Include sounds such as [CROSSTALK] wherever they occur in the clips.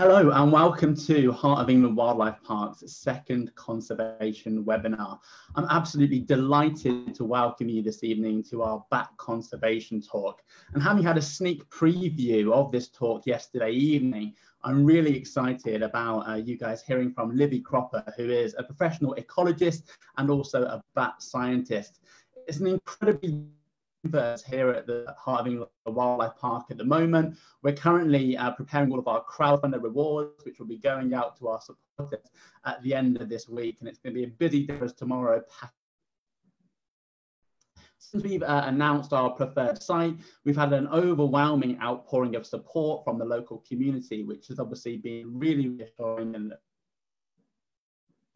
Hello and welcome to Heart of England Wildlife Park's second conservation webinar. I'm absolutely delighted to welcome you this evening to our bat conservation talk. And having had a sneak preview of this talk yesterday evening, I'm really excited about uh, you guys hearing from Livvy Cropper, who is a professional ecologist and also a bat scientist. It's an incredibly here at the England Wildlife Park at the moment. We're currently uh, preparing all of our crowdfunder rewards, which will be going out to our supporters at the end of this week. And it's going to be a busy day for us tomorrow. Since we've uh, announced our preferred site, we've had an overwhelming outpouring of support from the local community, which has obviously been really reassuring and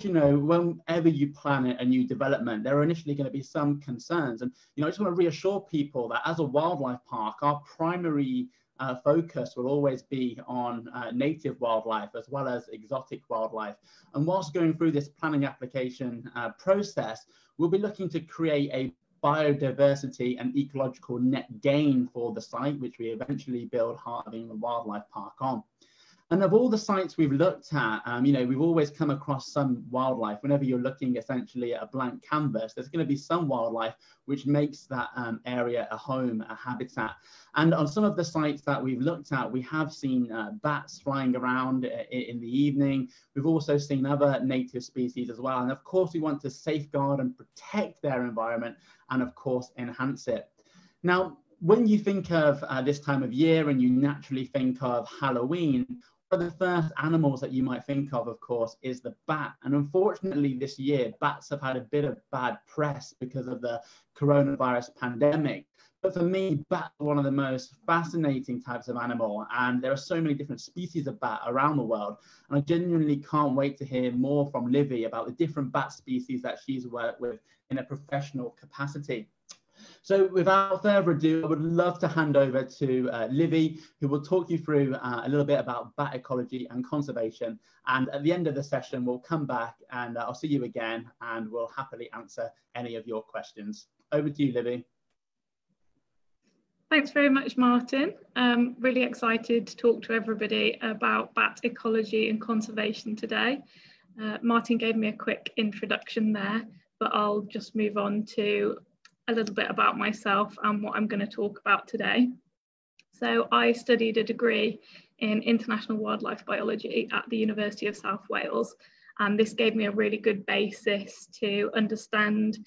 you know, whenever you plan a new development, there are initially going to be some concerns. And, you know, I just want to reassure people that as a wildlife park, our primary uh, focus will always be on uh, native wildlife as well as exotic wildlife. And whilst going through this planning application uh, process, we'll be looking to create a biodiversity and ecological net gain for the site, which we eventually build Heart of England Wildlife Park on. And of all the sites we've looked at, um, you know, we've always come across some wildlife. Whenever you're looking essentially at a blank canvas, there's going to be some wildlife which makes that um, area a home, a habitat. And on some of the sites that we've looked at, we have seen uh, bats flying around uh, in the evening. We've also seen other native species as well. And of course, we want to safeguard and protect their environment and of course, enhance it. Now, when you think of uh, this time of year and you naturally think of Halloween, the first animals that you might think of, of course, is the bat. And unfortunately, this year, bats have had a bit of bad press because of the coronavirus pandemic. But for me, bats are one of the most fascinating types of animal. And there are so many different species of bat around the world. And I genuinely can't wait to hear more from Livvy about the different bat species that she's worked with in a professional capacity. So without further ado, I would love to hand over to uh, Livvy, who will talk you through uh, a little bit about bat ecology and conservation. And at the end of the session, we'll come back and uh, I'll see you again and we'll happily answer any of your questions. Over to you, Livvy. Thanks very much, Martin. Um, really excited to talk to everybody about bat ecology and conservation today. Uh, Martin gave me a quick introduction there, but I'll just move on to a little bit about myself and what I'm going to talk about today. So I studied a degree in international wildlife biology at the University of South Wales and this gave me a really good basis to understand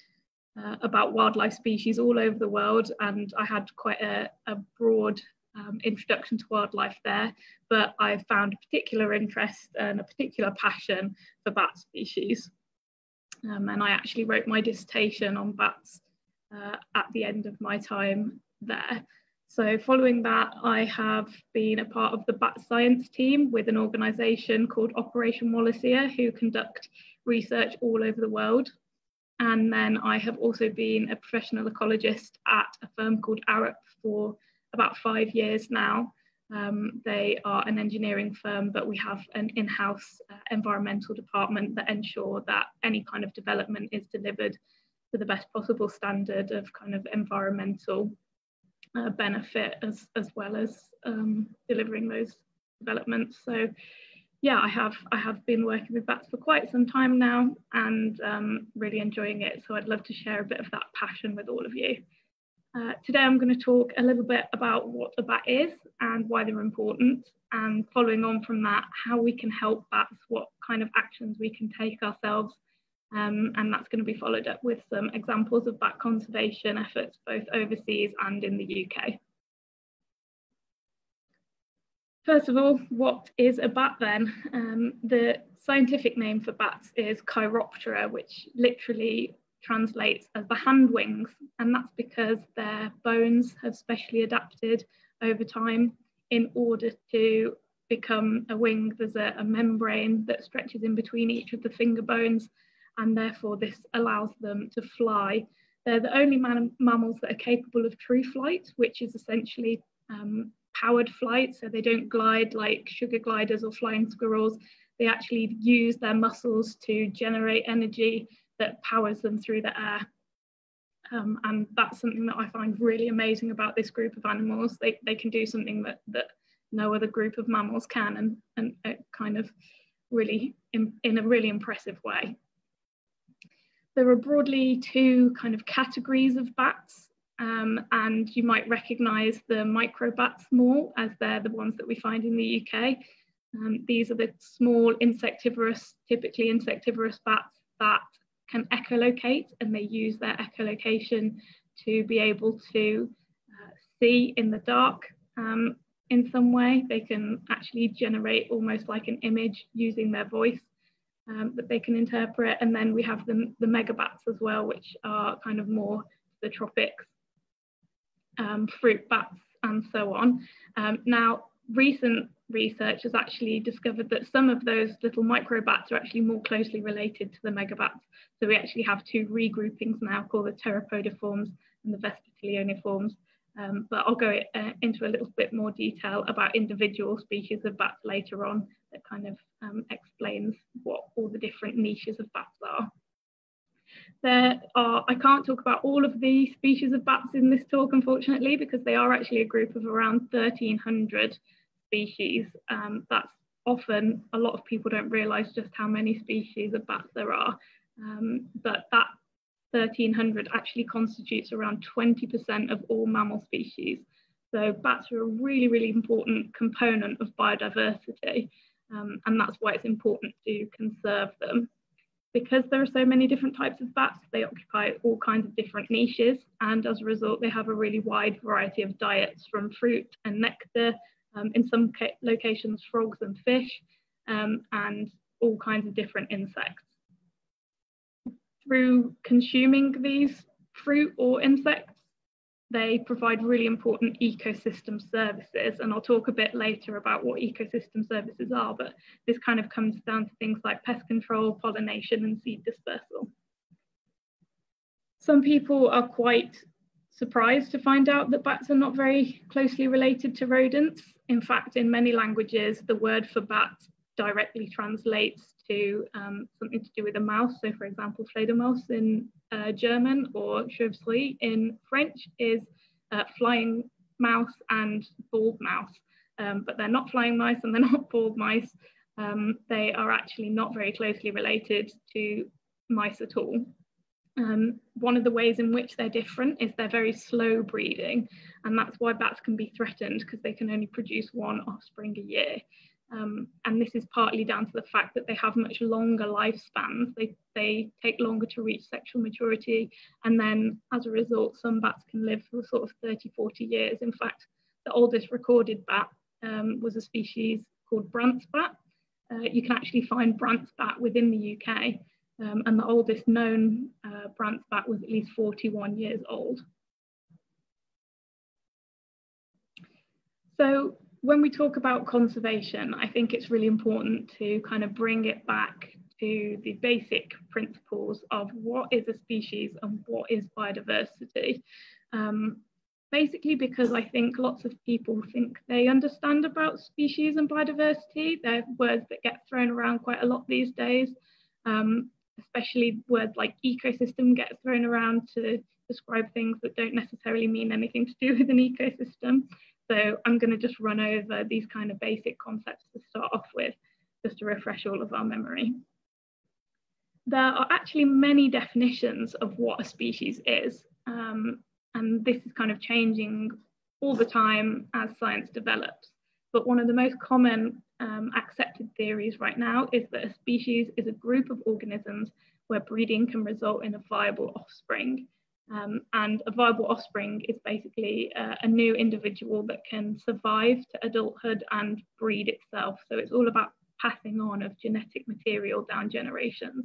uh, about wildlife species all over the world and I had quite a, a broad um, introduction to wildlife there but I found a particular interest and a particular passion for bat species um, and I actually wrote my dissertation on bats uh, at the end of my time there. So following that, I have been a part of the bat science team with an organisation called Operation Wallacea who conduct research all over the world. And then I have also been a professional ecologist at a firm called Arup for about five years now. Um, they are an engineering firm, but we have an in-house uh, environmental department that ensure that any kind of development is delivered to the best possible standard of kind of environmental uh, benefit as, as well as um, delivering those developments. So yeah, I have I have been working with bats for quite some time now and um, really enjoying it. So I'd love to share a bit of that passion with all of you. Uh, today I'm going to talk a little bit about what a bat is and why they're important and following on from that, how we can help bats, what kind of actions we can take ourselves um, and that's going to be followed up with some examples of bat conservation efforts both overseas and in the UK. First of all, what is a bat then? Um, the scientific name for bats is Chiroptera, which literally translates as the hand wings, and that's because their bones have specially adapted over time in order to become a wing. There's a, a membrane that stretches in between each of the finger bones and therefore this allows them to fly. They're the only mammals that are capable of true flight, which is essentially um, powered flight. So they don't glide like sugar gliders or flying squirrels. They actually use their muscles to generate energy that powers them through the air. Um, and that's something that I find really amazing about this group of animals. They, they can do something that, that no other group of mammals can and, and uh, kind of really in, in a really impressive way. There are broadly two kind of categories of bats um, and you might recognise the microbats more as they're the ones that we find in the UK. Um, these are the small insectivorous, typically insectivorous bats that can echolocate and they use their echolocation to be able to uh, see in the dark um, in some way. They can actually generate almost like an image using their voice um, that they can interpret. And then we have the, the megabats as well, which are kind of more the tropics, um, fruit bats and so on. Um, now, recent research has actually discovered that some of those little microbats are actually more closely related to the megabats. So we actually have two regroupings now called the pteropodiforms and the vespertilioniforms. Um, but I'll go uh, into a little bit more detail about individual species of bats later on that kind of um, explains what all the different niches of bats are. There are, I can't talk about all of the species of bats in this talk, unfortunately, because they are actually a group of around 1,300 species. Um, that's often, a lot of people don't realise just how many species of bats there are. Um, but that 1300 actually constitutes around 20% of all mammal species. So bats are a really, really important component of biodiversity. Um, and that's why it's important to conserve them. Because there are so many different types of bats, they occupy all kinds of different niches. And as a result, they have a really wide variety of diets from fruit and nectar, um, in some locations, frogs and fish, um, and all kinds of different insects through consuming these fruit or insects, they provide really important ecosystem services. And I'll talk a bit later about what ecosystem services are, but this kind of comes down to things like pest control, pollination, and seed dispersal. Some people are quite surprised to find out that bats are not very closely related to rodents. In fact, in many languages, the word for bat directly translates to um, something to do with a mouse. So for example, Fledermaus in uh, German or chauve-souris in French is uh, flying mouse and bald mouse. Um, but they're not flying mice and they're [LAUGHS] not bald mice. Um, they are actually not very closely related to mice at all. Um, one of the ways in which they're different is they're very slow breeding, and that's why bats can be threatened because they can only produce one offspring a year. Um, and this is partly down to the fact that they have much longer lifespans. They, they take longer to reach sexual maturity. And then as a result, some bats can live for sort of 30, 40 years. In fact, the oldest recorded bat um, was a species called Brandt's bat. Uh, you can actually find Brandt's bat within the UK. Um, and the oldest known uh, Brandt's bat was at least 41 years old. So when we talk about conservation, I think it's really important to kind of bring it back to the basic principles of what is a species and what is biodiversity. Um, basically because I think lots of people think they understand about species and biodiversity. They're words that get thrown around quite a lot these days, um, especially words like ecosystem get thrown around to describe things that don't necessarily mean anything to do with an ecosystem. So I'm going to just run over these kind of basic concepts to start off with, just to refresh all of our memory. There are actually many definitions of what a species is, um, and this is kind of changing all the time as science develops. But one of the most common um, accepted theories right now is that a species is a group of organisms where breeding can result in a viable offspring. Um, and a viable offspring is basically uh, a new individual that can survive to adulthood and breed itself. So it's all about passing on of genetic material down generations.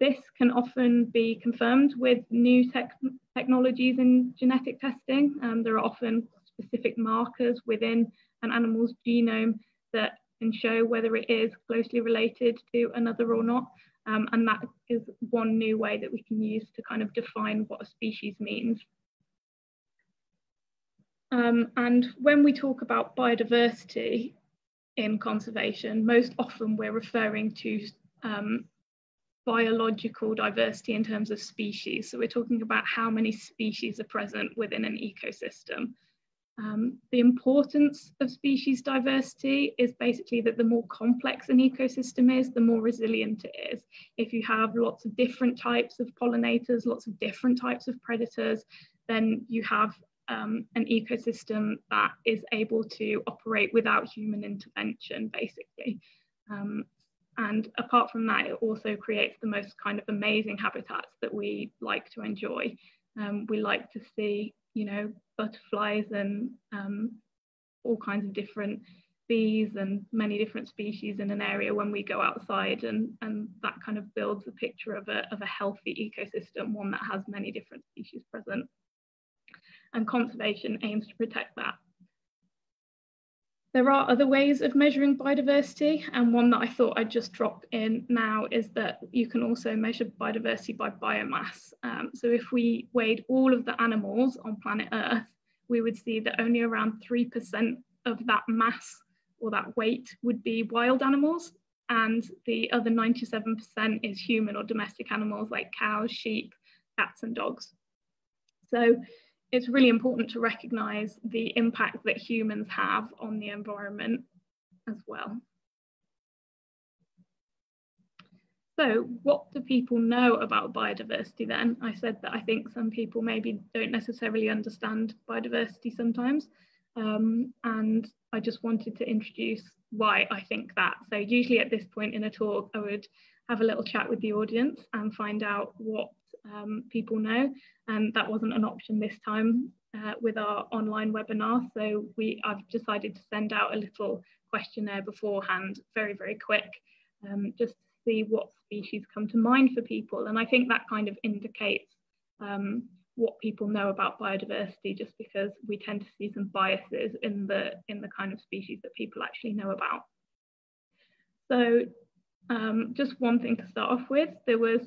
This can often be confirmed with new tech technologies in genetic testing. Um, there are often specific markers within an animal's genome that can show whether it is closely related to another or not. Um, and that is one new way that we can use to kind of define what a species means. Um, and when we talk about biodiversity in conservation, most often we're referring to um, biological diversity in terms of species. So we're talking about how many species are present within an ecosystem. Um, the importance of species diversity is basically that the more complex an ecosystem is, the more resilient it is. If you have lots of different types of pollinators, lots of different types of predators, then you have um, an ecosystem that is able to operate without human intervention, basically. Um, and apart from that, it also creates the most kind of amazing habitats that we like to enjoy. Um, we like to see, you know, butterflies and um, all kinds of different bees and many different species in an area when we go outside and, and that kind of builds a picture of a, of a healthy ecosystem, one that has many different species present. And conservation aims to protect that. There are other ways of measuring biodiversity, and one that I thought I'd just drop in now is that you can also measure biodiversity by biomass. Um, so if we weighed all of the animals on planet Earth, we would see that only around 3% of that mass or that weight would be wild animals, and the other 97% is human or domestic animals like cows, sheep, cats, and dogs. So it's really important to recognize the impact that humans have on the environment as well. So what do people know about biodiversity then? I said that I think some people maybe don't necessarily understand biodiversity sometimes. Um, and I just wanted to introduce why I think that. So usually at this point in a talk, I would have a little chat with the audience and find out what um, people know. And that wasn't an option this time uh, with our online webinar. So we I've decided to send out a little questionnaire beforehand, very, very quick, um, just to see what species come to mind for people. And I think that kind of indicates um, what people know about biodiversity just because we tend to see some biases in the in the kind of species that people actually know about. So um, just one thing to start off with, there was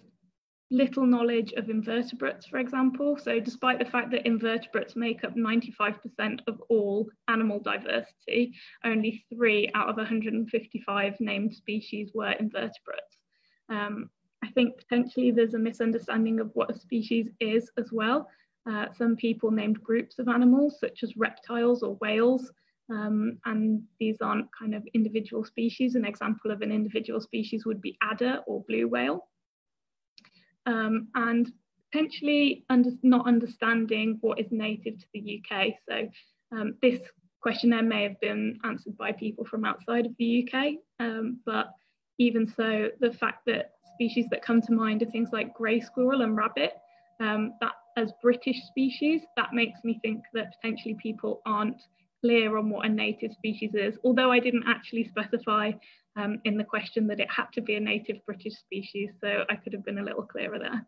little knowledge of invertebrates, for example. So despite the fact that invertebrates make up 95% of all animal diversity, only three out of 155 named species were invertebrates. Um, I think potentially there's a misunderstanding of what a species is as well. Uh, some people named groups of animals, such as reptiles or whales, um, and these aren't kind of individual species. An example of an individual species would be adder or blue whale um, and potentially under, not understanding what is native to the UK. So um, this questionnaire may have been answered by people from outside of the UK, um, but even so, the fact that species that come to mind are things like grey squirrel and rabbit, um, that as British species, that makes me think that potentially people aren't clear on what a native species is, although I didn't actually specify um, in the question that it had to be a native British species, so I could have been a little clearer there.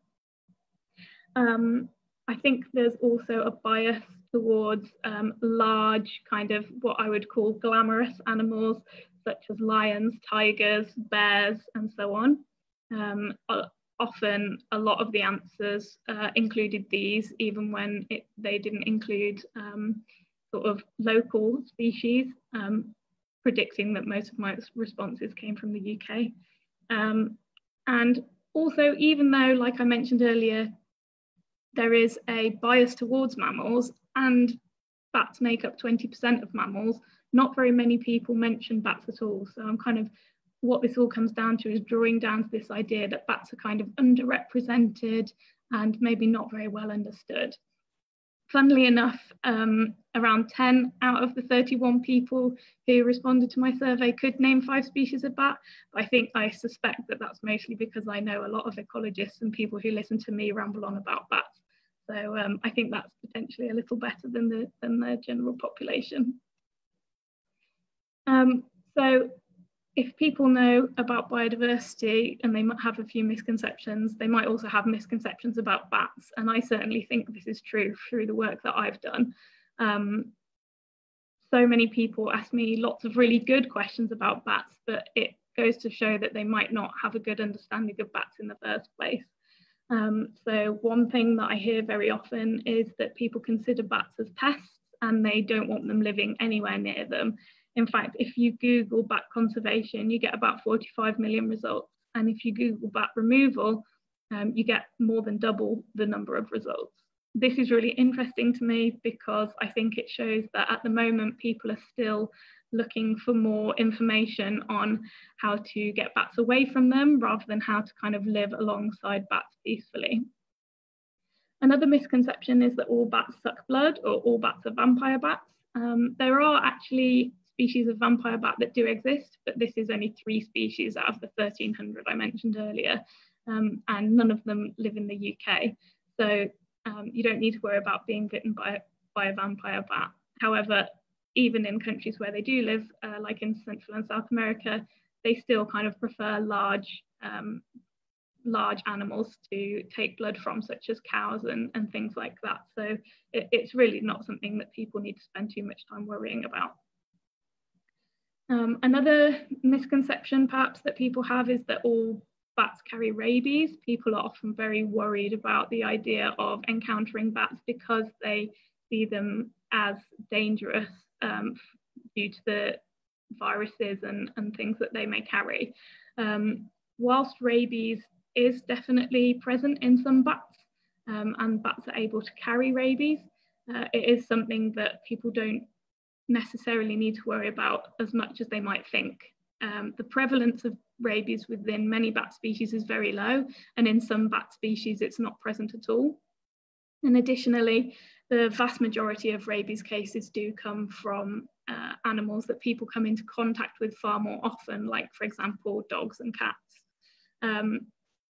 Um, I think there's also a bias towards um, large kind of what I would call glamorous animals, such as lions, tigers, bears, and so on. Um, often a lot of the answers uh, included these, even when it, they didn't include um, sort of local species. Um, predicting that most of my responses came from the UK. Um, and also, even though, like I mentioned earlier, there is a bias towards mammals and bats make up 20% of mammals, not very many people mention bats at all. So I'm kind of, what this all comes down to is drawing down to this idea that bats are kind of underrepresented and maybe not very well understood funnily enough, um, around 10 out of the 31 people who responded to my survey could name five species of bat. But I think I suspect that that's mostly because I know a lot of ecologists and people who listen to me ramble on about bats. So um, I think that's potentially a little better than the, than the general population. Um, so if people know about biodiversity and they might have a few misconceptions, they might also have misconceptions about bats. And I certainly think this is true through the work that I've done. Um, so many people ask me lots of really good questions about bats, but it goes to show that they might not have a good understanding of bats in the first place. Um, so one thing that I hear very often is that people consider bats as pests and they don't want them living anywhere near them. In fact, if you Google bat conservation, you get about 45 million results. And if you Google bat removal, um, you get more than double the number of results. this is really interesting to me because I think it shows that at the moment people are still looking for more information on how to get bats away from them rather than how to kind of live alongside bats peacefully. Another misconception is that all bats suck blood or all bats are vampire bats. Um, there are actually species of vampire bat that do exist, but this is only three species out of the 1300 I mentioned earlier, um, and none of them live in the UK. So um, you don't need to worry about being bitten by, by a vampire bat. However, even in countries where they do live, uh, like in Central and South America, they still kind of prefer large, um, large animals to take blood from, such as cows and, and things like that. So it, it's really not something that people need to spend too much time worrying about. Um, another misconception perhaps that people have is that all bats carry rabies. People are often very worried about the idea of encountering bats because they see them as dangerous um, due to the viruses and, and things that they may carry. Um, whilst rabies is definitely present in some bats um, and bats are able to carry rabies, uh, it is something that people don't necessarily need to worry about as much as they might think. Um, the prevalence of rabies within many bat species is very low, and in some bat species, it's not present at all. And additionally, the vast majority of rabies cases do come from uh, animals that people come into contact with far more often, like, for example, dogs and cats. Um,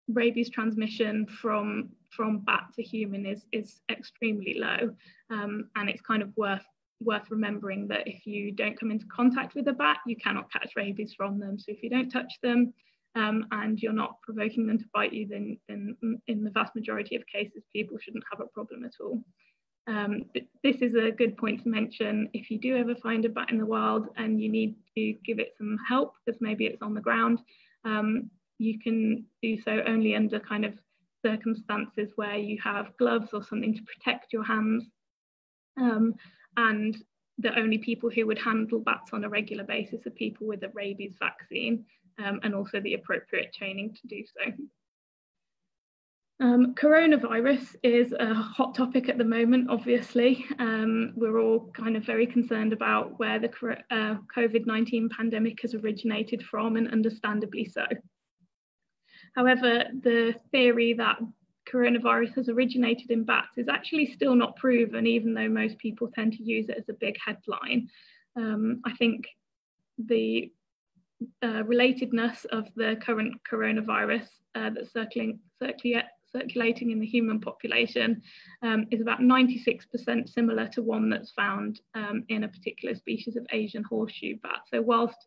rabies transmission from, from bat to human is, is extremely low, um, and it's kind of worth worth remembering that if you don't come into contact with a bat, you cannot catch rabies from them. So if you don't touch them um, and you're not provoking them to bite you, then, then in the vast majority of cases, people shouldn't have a problem at all. Um, this is a good point to mention if you do ever find a bat in the wild and you need to give it some help because maybe it's on the ground, um, you can do so only under kind of circumstances where you have gloves or something to protect your hands. Um, and the only people who would handle bats on a regular basis are people with a rabies vaccine um, and also the appropriate training to do so. Um, coronavirus is a hot topic at the moment, obviously. Um, we're all kind of very concerned about where the uh, COVID-19 pandemic has originated from and understandably so. However, the theory that coronavirus has originated in bats is actually still not proven, even though most people tend to use it as a big headline. Um, I think the uh, relatedness of the current coronavirus uh, that's circling, circulating in the human population um, is about 96% similar to one that's found um, in a particular species of Asian horseshoe bat. So whilst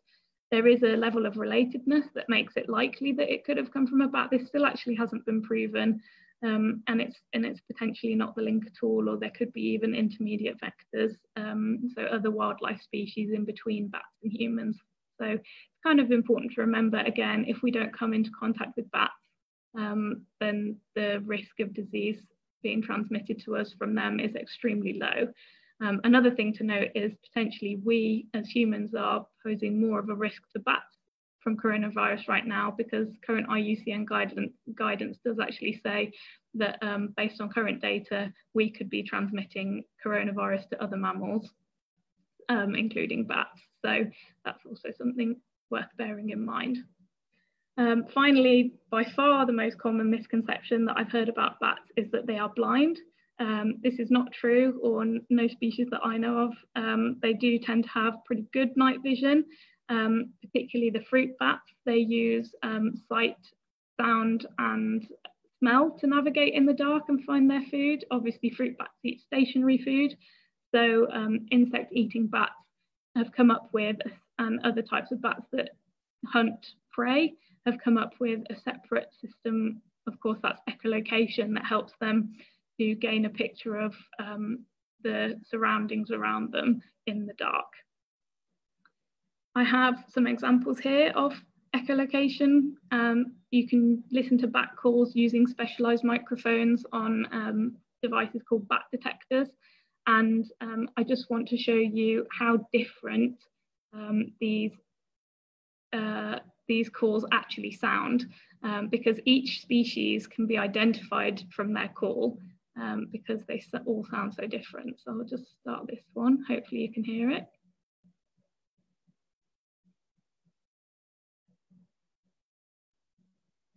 there is a level of relatedness that makes it likely that it could have come from a bat, this still actually hasn't been proven um, and it's and it's potentially not the link at all, or there could be even intermediate vectors, um, so other wildlife species in between bats and humans. So it's kind of important to remember again, if we don't come into contact with bats, um, then the risk of disease being transmitted to us from them is extremely low. Um, another thing to note is potentially we as humans are posing more of a risk to bats from coronavirus right now because current IUCN guidance, guidance does actually say that um, based on current data, we could be transmitting coronavirus to other mammals, um, including bats. So that's also something worth bearing in mind. Um, finally, by far the most common misconception that I've heard about bats is that they are blind. Um, this is not true, or no species that I know of. Um, they do tend to have pretty good night vision, um, particularly the fruit bats. They use um, sight, sound, and smell to navigate in the dark and find their food. Obviously, fruit bats eat stationary food, so um, insect-eating bats have come up with, and other types of bats that hunt prey have come up with a separate system. Of course, that's echolocation that helps them to gain a picture of um, the surroundings around them in the dark. I have some examples here of echolocation. Um, you can listen to bat calls using specialized microphones on um, devices called bat detectors. And um, I just want to show you how different um, these, uh, these calls actually sound um, because each species can be identified from their call. um, because they all sound so different. So I'll just start this one. Hopefully you can hear it.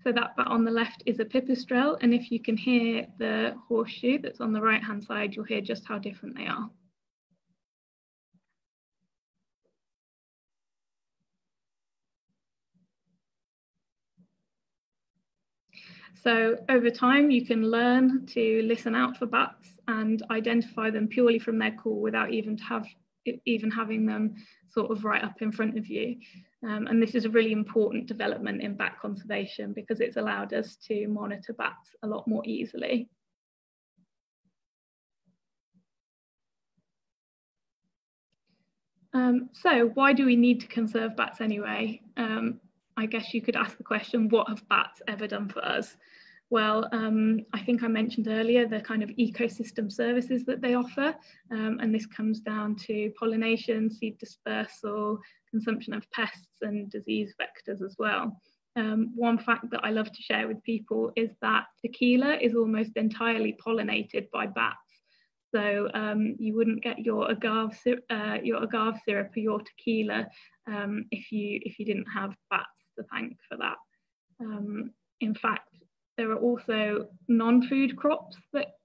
So that bat on the left is a pipistrelle, and if you can hear the horseshoe that's on the right hand side, you'll hear just how different they are. So over time, you can learn to listen out for bats and identify them purely from their call without even to have even having them sort of right up in front of you. Um, and this is a really important development in bat conservation because it's allowed us to monitor bats a lot more easily. Um, so why do we need to conserve bats anyway? Um, I guess you could ask the question, what have bats ever done for us? Well, um, I think I mentioned earlier the kind of ecosystem services that they offer, um, and this comes down to pollination, seed dispersal, consumption of pests and disease vectors as well. Um, one fact that I love to share with people is that tequila is almost entirely pollinated by bats. So um, you wouldn't get your agave, uh, your agave syrup or your tequila um, if you if you didn't have bats to thank for that. Um, in fact, there are also non-food crops that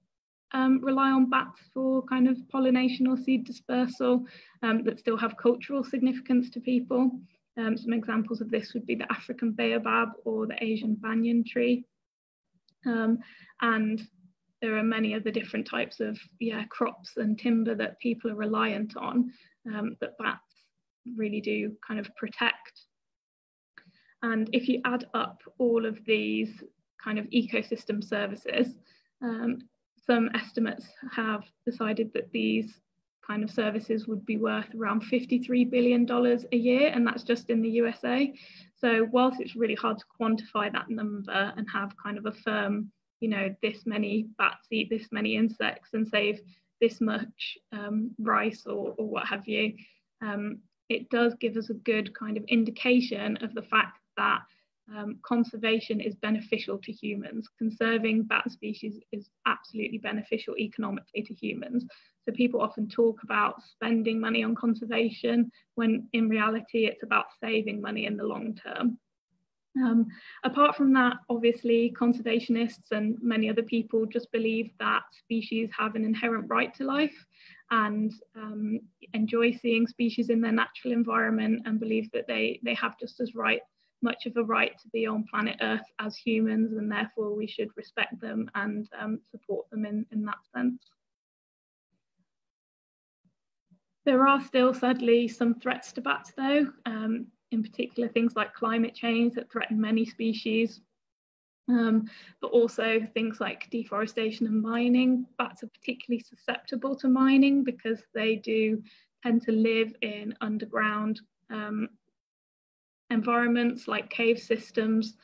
um, rely on bats for kind of pollination or seed dispersal um, that still have cultural significance to people. Um, some examples of this would be the African baobab or the Asian banyan tree. Um, and there are many other different types of yeah, crops and timber that people are reliant on um, that bats really do kind of protect. And if you add up all of these kind of ecosystem services. Um, some estimates have decided that these kind of services would be worth around $53 billion a year, and that's just in the USA. So whilst it's really hard to quantify that number and have kind of a firm, you know, this many bats eat this many insects and save this much um, rice or, or, what have you, um, it does give us a good kind of indication of the fact that um, conservation is beneficial to humans. Conserving bat species is absolutely beneficial economically to humans. So people often talk about spending money on conservation when in reality it's about saving money in the long term. Um, apart from that, obviously, conservationists and many other people just believe that species have an inherent right to life and um, enjoy seeing species in their natural environment and believe that they, they have just as right much of a right to be on planet Earth as humans, and therefore we should respect them and um, support them in, in that sense. There are still sadly some threats to bats though, um, in particular things like climate change that threaten many species, um, but also things like deforestation and mining. Bats are particularly susceptible to mining because they do tend to live in underground um, environments like cave systems.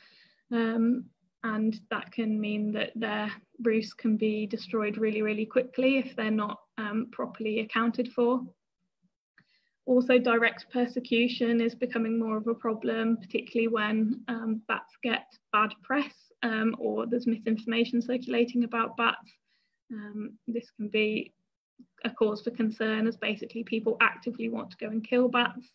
Um, and that can mean that their roosts can be destroyed really, really quickly if they're not um, properly accounted for. Also, direct persecution is becoming more of a problem, particularly when um, bats get bad press um, or there's misinformation circulating about bats. Um, this can be a cause for concern as basically people actively want to go and kill bats.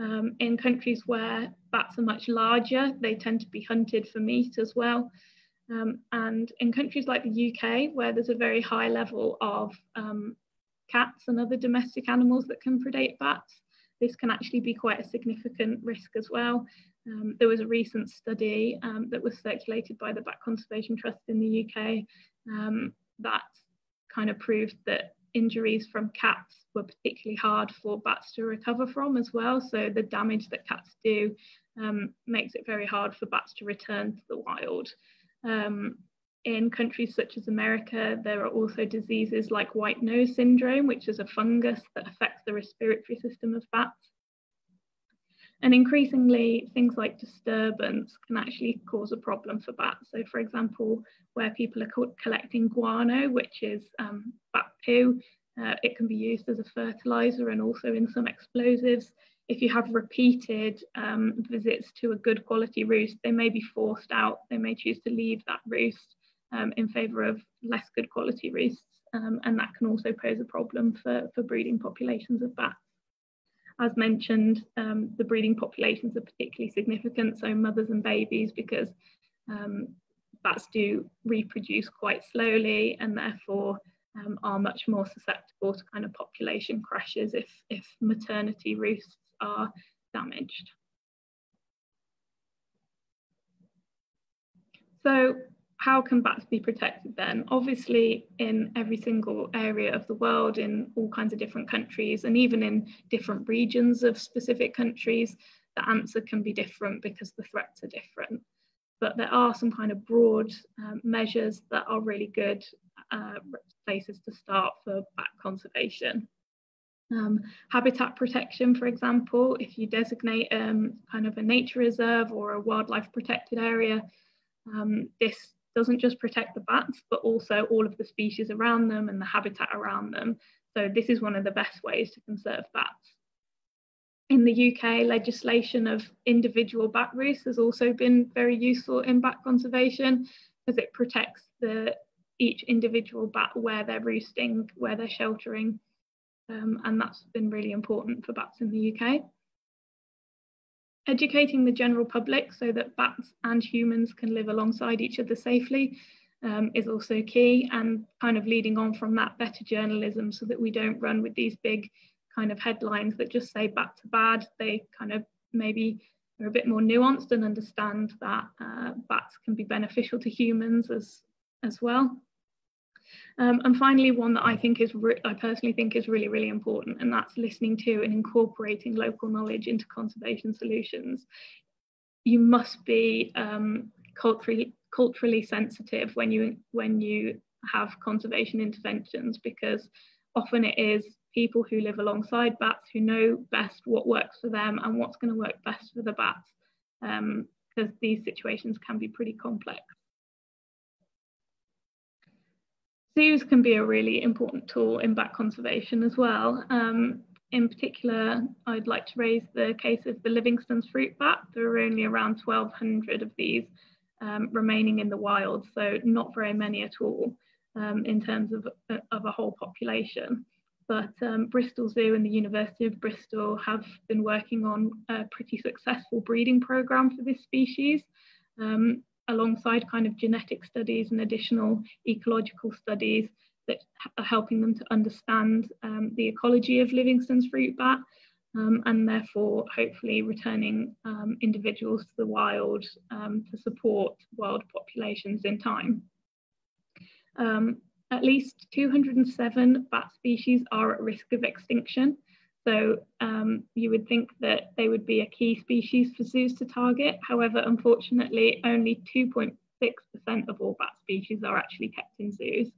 Um, in countries where bats are much larger, they tend to be hunted for meat as well. Um, and in countries like the UK, where there's a very high level of um, cats and other domestic animals that can predate bats, this can actually be quite a significant risk as well. Um, there was a recent study um, that was circulated by the Bat Conservation Trust in the UK um, that kind of proved that injuries from cats were particularly hard for bats to recover from as well. So the damage that cats do um, makes it very hard for bats to return to the wild. Um, in countries such as America, there are also diseases like white nose syndrome, which is a fungus that affects the respiratory system of bats. And increasingly, things like disturbance can actually cause a problem for bats. So, for example, where people are collecting guano, which is um, bat poo, uh, it can be used as a fertilizer and also in some explosives. If you have repeated um, visits to a good quality roost, they may be forced out. They may choose to leave that roost. um, in favour of less good quality roosts, um, and that can also pose a problem for, for breeding populations of bats. As mentioned, um, the breeding populations are particularly significant, so mothers and babies, because um, bats do reproduce quite slowly and therefore um, are much more susceptible to kind of population crashes if, if maternity roosts are damaged. So how can bats be protected then? Obviously, in every single area of the world, in all kinds of different countries, and even in different regions of specific countries, the answer can be different because the threats are different. But there are some kind of broad um, measures that are really good uh, places to start for bat conservation. Um, habitat protection, for example, if you designate um, kind of a nature reserve or a wildlife protected area, um, this doesn't just protect the bats, but also all of the species around them and the habitat around them. So this is one of the best ways to conserve bats. In the UK, legislation of individual bat roosts has also been very useful in bat conservation because it protects the each individual bat where they're roosting, where they're sheltering, um, and that's been really important for bats in the UK. Educating the general public so that bats and humans can live alongside each other safely um, is also key and kind of leading on from that better journalism so that we don't run with these big kind of headlines that just say bats are bad. They kind of maybe are a bit more nuanced and understand that uh, bats can be beneficial to humans as, as well. Um, and finally, one that I think is, I personally think is really, really important, and that's listening to and incorporating local knowledge into conservation solutions. You must be um, culturally, culturally sensitive when you, when you have conservation interventions because often it is people who live alongside bats who know best what works for them and what's going to work best for the bats because um, these situations can be pretty complex. Zoos can be a really important tool in bat conservation as well. Um, in particular, I'd like to raise the case of the Livingstone's fruit bat. There are only around 1,200 of these um, remaining in the wild, so not very many at all um, in terms of, of a whole population. But um, Bristol Zoo and the University of Bristol have been working on a pretty successful breeding program for this species. Um, alongside kind of genetic studies and additional ecological studies that are helping them to understand um, the ecology of Livingstone's fruit bat um, and therefore hopefully returning um, individuals to the wild um, to support wild populations in time. Um, at least 207 bat species are at risk of extinction so um, you would think that they would be a key species for zoos to target. However, unfortunately, only 2.6% of all bat species are actually kept in zoos.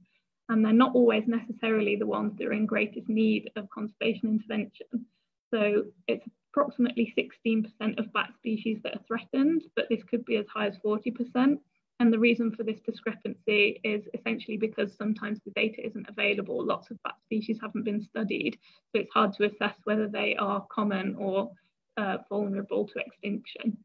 And they're not always necessarily the ones that are in greatest need of conservation intervention. So it's approximately 16% of bat species that are threatened, but this could be as high as 40%. And the reason for this discrepancy is essentially because sometimes the data isn't available. Lots of bat species haven't been studied, so it's hard to assess whether they are common or uh, vulnerable to extinction.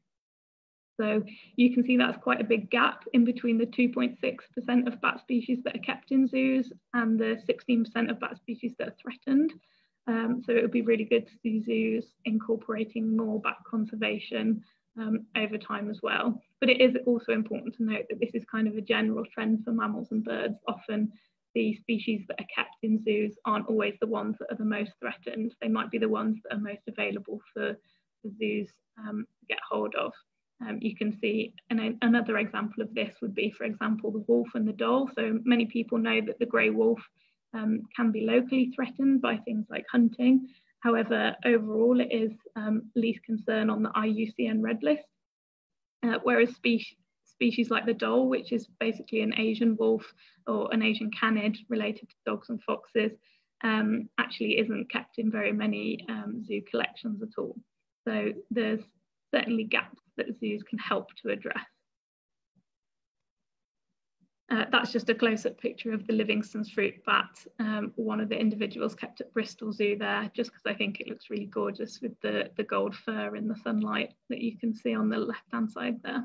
So you can see that's quite a big gap in between the 2.6% of bat species that are kept in zoos and the 16% of bat species that are threatened. Um, so it would be really good to see zoos incorporating more bat conservation um, over time as well. But it is also important to note that this is kind of a general trend for mammals and birds. Often the species that are kept in zoos aren't always the ones that are the most threatened. They might be the ones that are most available for the zoos um, to get hold of. Um, you can see an, another example of this would be, for example, the wolf and the dhole. So many people know that the grey wolf um, can be locally threatened by things like hunting, However, overall, it is um, least concern on the IUCN red list, uh, whereas species, species like the dhole, which is basically an Asian wolf or an Asian canid related to dogs and foxes, um, actually isn't kept in very many um, zoo collections at all. So there's certainly gaps that zoos can help to address. Uh, that's just a close-up picture of the Livingstone's fruit bat, um, one of the individuals kept at Bristol Zoo there, just because I think it looks really gorgeous with the, the gold fur in the sunlight that you can see on the left-hand side there.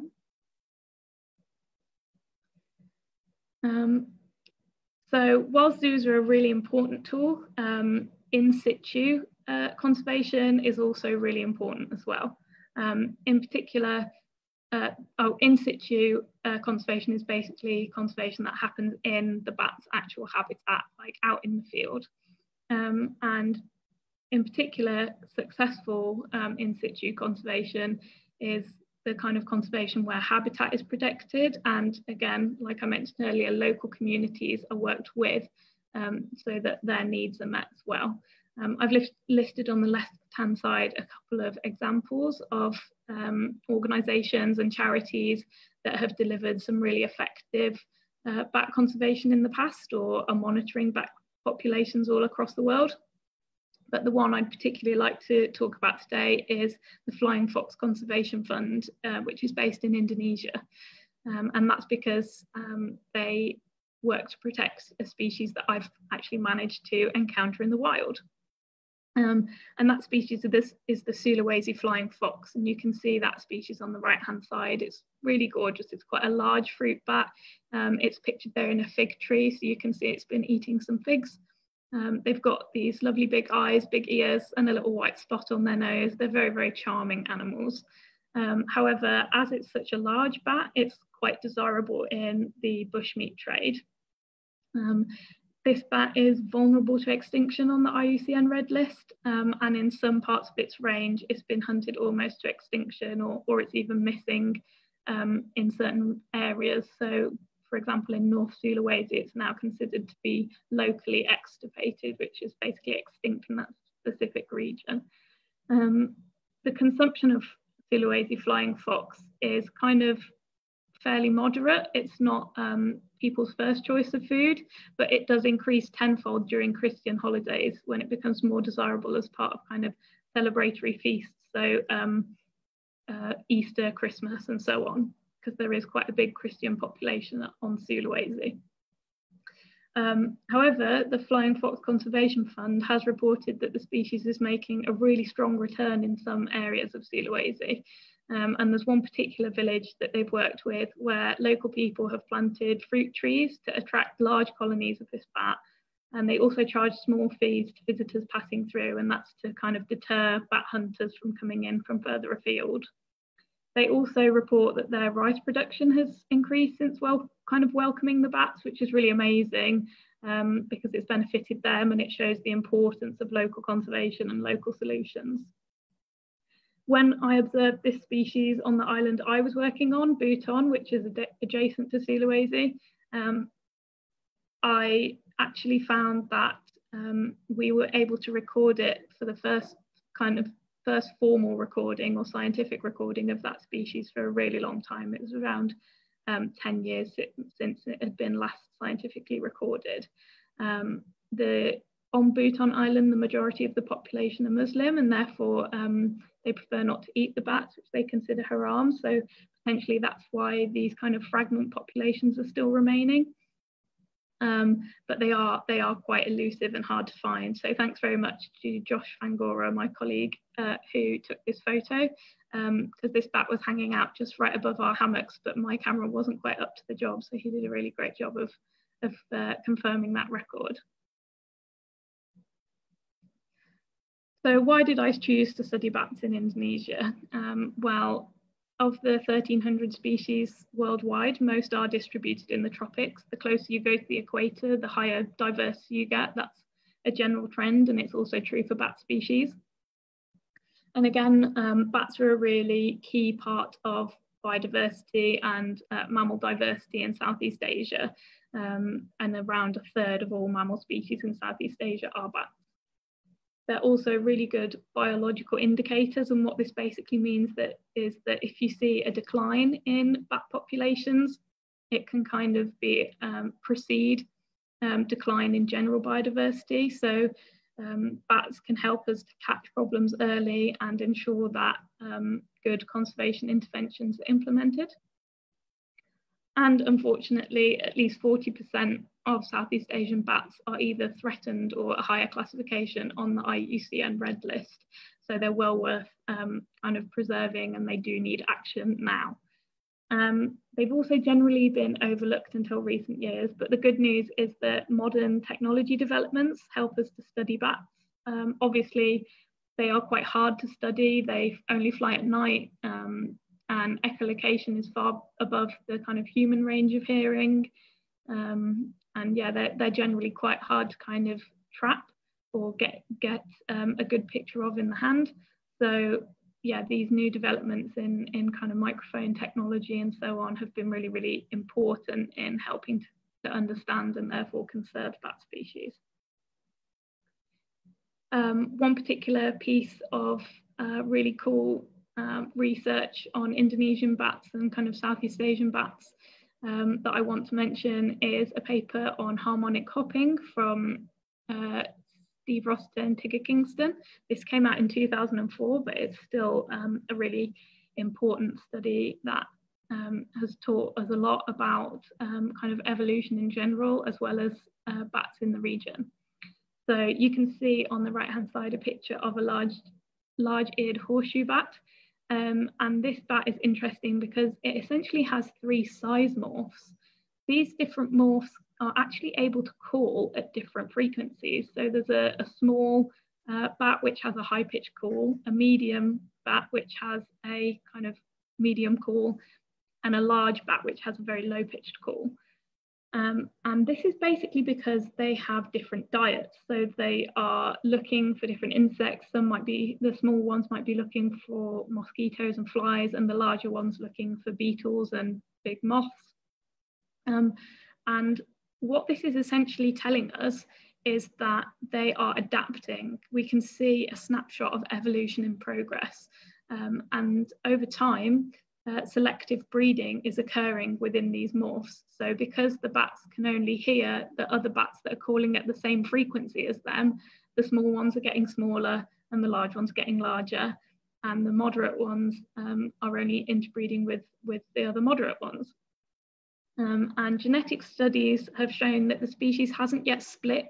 Um, so while zoos are a really important tool, um, in situ uh, conservation is also really important as well. Um, in particular, uh, oh, in situ uh, conservation is basically conservation that happens in the bat's actual habitat, like out in the field. Um, and in particular, successful um, in situ conservation is the kind of conservation where habitat is protected. And again, like I mentioned earlier, local communities are worked with um, so that their needs are met as well. Um, I've list listed on the left-hand side a couple of examples of um, organisations and charities that have delivered some really effective uh, bat conservation in the past or are monitoring bat populations all across the world. But the one I'd particularly like to talk about today is the Flying Fox Conservation Fund, uh, which is based in Indonesia. Um, and that's because um, they work to protect a species that I've actually managed to encounter in the wild. Um, and that species of this is the Sulawesi flying fox. And you can see that species on the right hand side. It's really gorgeous. It's quite a large fruit bat. Um, it's pictured there in a fig tree. So you can see it's been eating some figs. Um, they've got these lovely big eyes, big ears, and a little white spot on their nose. They're very, very charming animals. Um, however, as it's such a large bat, it's quite desirable in the bushmeat trade. Um, this bat is vulnerable to extinction on the IUCN Red List, um, and in some parts of its range, it's been hunted almost to extinction or, or it's even missing um, in certain areas. So for example, in North Sulawesi, it's now considered to be locally extirpated, which is basically extinct in that specific region. Um, the consumption of Sulawesi flying fox is kind of fairly moderate. It's not um, people's first choice of food, but it does increase tenfold during Christian holidays when it becomes more desirable as part of kind of celebratory feasts. So um, uh, Easter, Christmas, and so on because there is quite a big Christian population on Sulawesi. Um, however, the Flying Fox Conservation Fund has reported that the species is making a really strong return in some areas of Sulawesi. Um, and there's one particular village that they've worked with where local people have planted fruit trees to attract large colonies of this bat. And they also charge small fees to visitors passing through, and that's to kind of deter bat hunters from coming in from further afield. They also report that their rice production has increased since well, kind of welcoming the bats, which is really amazing um, because it's benefited them and it shows the importance of local conservation and local solutions. When I observed this species on the island I was working on, Buton, which is ad adjacent to Sulawesi, um, I actually found that um, we were able to record it for the first kind of first formal recording or scientific recording of that species for a really long time. It was around um, 10 years since it had been last scientifically recorded. Um, the, on Buton Island, the majority of the population are Muslim and therefore um, they prefer not to eat the bats, which they consider haram. So potentially that's why these kind of fragment populations are still remaining um, but they are they are quite elusive and hard to find. So thanks very much to Josh Fangora, my colleague, uh, who took this photo, because um, this bat was hanging out just right above our hammocks, but my camera wasn't quite up to the job, so he did a really great job of, of uh, confirming that record. So why did I choose to study bats in Indonesia? Um, well, of the 1,300 species worldwide, most are distributed in the tropics. The closer you go to the equator, the higher diversity you get. That's a general trend, and it's also true for bat species. And again, um, bats are a really key part of biodiversity and uh, mammal diversity in Southeast Asia. Um, and around a third of all mammal species in Southeast Asia are bats. They're also really good biological indicators. And what this basically means that is that if you see a decline in bat populations, it can kind of be um, precede um, decline in general biodiversity. So um, bats can help us to catch problems early and ensure that um, good conservation interventions are implemented. And unfortunately, at least 40% of Southeast Asian bats are either threatened or a higher classification on the IUCN Red List. So they're well worth um, kind of preserving and they do need action now. Um, they've also generally been overlooked until recent years, but the good news is that modern technology developments help us to study bats. Um, obviously, they are quite hard to study. They only fly at night um, and echolocation is far above the kind of human range of hearing. Um, and yeah, they're, they're generally quite hard to kind of trap or get, get um, a good picture of in the hand. So yeah, these new developments in, in kind of microphone technology and so on have been really, really important in helping to, to understand and therefore conserve bat species. Um, one particular piece of uh, really cool um, research on Indonesian bats and kind of Southeast Asian bats um, that I want to mention is a paper on harmonic hopping from uh, Steve Rossiter and Tigga Kingston. This came out in 2004, but it's still um, a really important study that um, has taught us a lot about um, kind of evolution in general, as well as uh, bats in the region. So you can see on the right hand side a picture of a large, large-eared horseshoe bat. Um, and this bat is interesting because it essentially has three size morphs. These different morphs are actually able to call at different frequencies. So there's a, a small uh, bat which has a high pitched call, a medium bat which has a kind of medium call, and a large bat which has a very low pitched call. Um, and this is basically because they have different diets. So they are looking for different insects. Some might be, the small ones might be looking for mosquitoes and flies, and the larger ones looking for beetles and big moths. Um, and what this is essentially telling us is that they are adapting. We can see a snapshot of evolution in progress. Um, and over time, uh, selective breeding is occurring within these morphs. So because the bats can only hear the other bats that are calling at the same frequency as them, the small ones are getting smaller and the large ones getting larger. And the moderate ones um, are only interbreeding with, with the other moderate ones. Um, and genetic studies have shown that the species hasn't yet split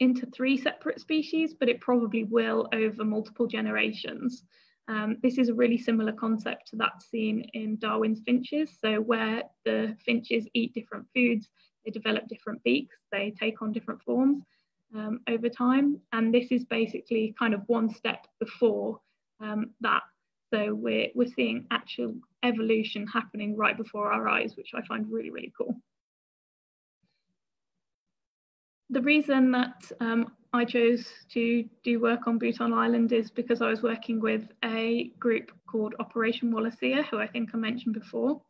into three separate species, but it probably will over multiple generations. Um, this is a really similar concept to that seen in Darwin's finches. So where the finches eat different foods, they develop different beaks, they take on different forms um, over time. And this is basically kind of one step before um, that so we're, we're seeing actual evolution happening right before our eyes, which I find really, really cool. The reason that um, I chose to do work on Buton Island is because I was working with a group called Operation Wallacea, who I think I mentioned before.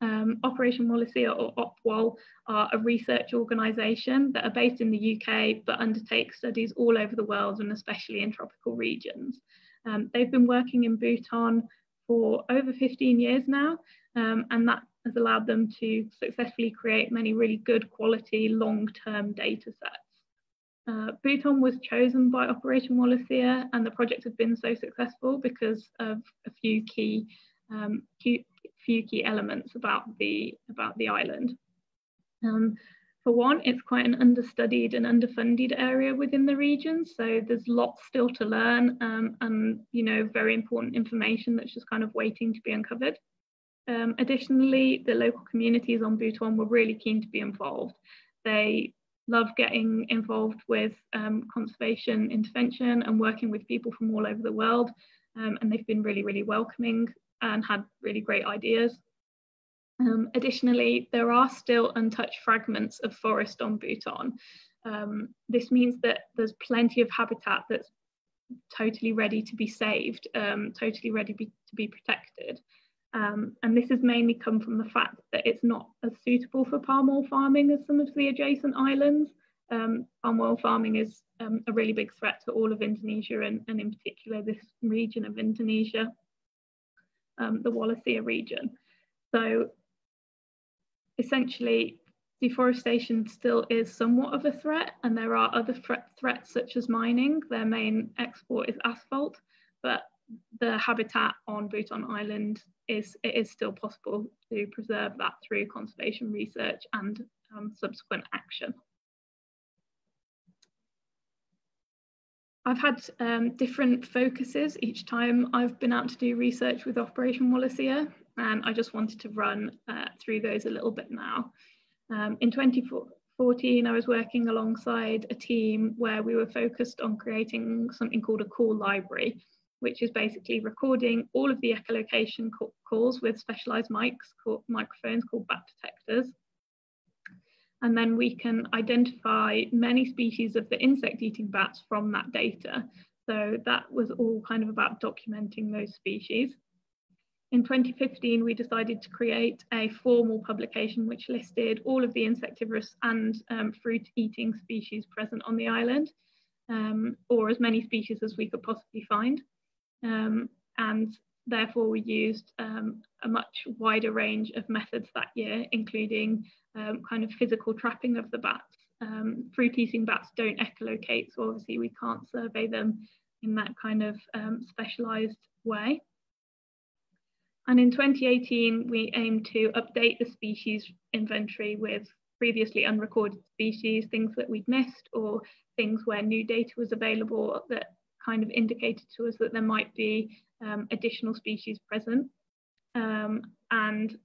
Um, Operation Wallacea or Opwall are a research organisation that are based in the UK but undertake studies all over the world and especially in tropical regions. Um, they've been working in Buton for over 15 years now, um, and that has allowed them to successfully create many really good quality long-term data sets. Uh, Buton was chosen by Operation Wallacea and the project has been so successful because of a few key, um, few, few key elements about the, about the island. Um, for one, it's quite an understudied and underfunded area within the region, so there's lots still to learn um, and you know very important information that's just kind of waiting to be uncovered. Um, additionally, the local communities on Buton were really keen to be involved. They love getting involved with um, conservation intervention and working with people from all over the world, um, and they've been really, really welcoming and had really great ideas. Um, additionally, there are still untouched fragments of forest on Buton. Um, this means that there's plenty of habitat that's totally ready to be saved, um, totally ready be, to be protected. Um, and this has mainly come from the fact that it's not as suitable for palm oil farming as some of the adjacent islands. Um, palm oil farming is um, a really big threat to all of Indonesia and, and in particular this region of Indonesia, the Wallacea region. So essentially deforestation still is somewhat of a threat and there are other threat, threats such as mining. Their main export is asphalt, but the habitat on Buton Island is it is still possible to preserve that through conservation research and um, subsequent action. I've had um, different focuses each time I've been out to do research with Operation Wallacea. and I just wanted to run uh, through those a little bit now. Um, in 2014, I was working alongside a team where we were focused on creating something called a call library, which is basically recording all of the echolocation calls with specialized mics, called, microphones called bat detectors. And then we can identify many species of the insect eating bats from that data. So that was all kind of about documenting those species. In 2015, we decided to create a formal publication which listed all of the insectivorous and um, fruit-eating species present on the island, um, or as many species as we could possibly find. Um, and therefore, we used um, a much wider range of methods that year, including um, kind of physical trapping of the bats. Fruit-eating bats don't echolocate, so obviously we can't survey them in that kind of specialized way. And in 2018, we aim to update the species inventory with previously unrecorded species, things that we'd missed, or things where new data was available that kind of indicated to us that there might be um, additional species present. Um, and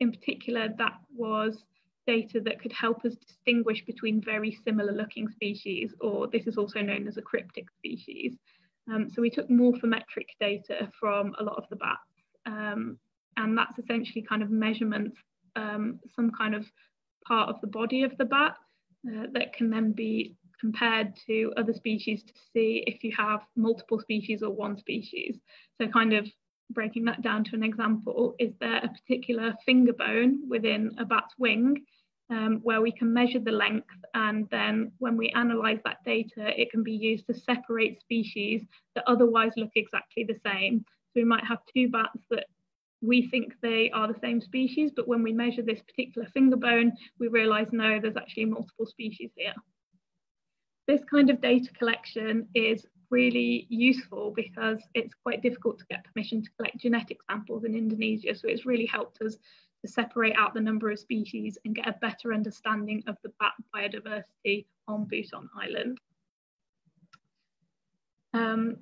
in particular, that was data that could help us distinguish between very similar looking species, or this is also known as a cryptic species. Um, so we took morphometric data from a lot of the bats um, and that's essentially kind of measurements, um, some kind of part of the body of the bat uh, that can then be compared to other species to see if you have multiple species or one species. So kind of breaking that down to an example, is there a particular finger bone within a bat's wing um, where we can measure the length and then when we analyze that data, it can be used to separate species that otherwise look exactly the same. So we might have two bats that we think they are the same species, but when we measure this particular finger bone, we realize no, there's actually multiple species here. This kind of data collection is really useful because it's quite difficult to get permission to collect genetic samples in Indonesia. So it's really helped us to separate out the number of species and get a better understanding of the bat biodiversity on Buton Island. Um,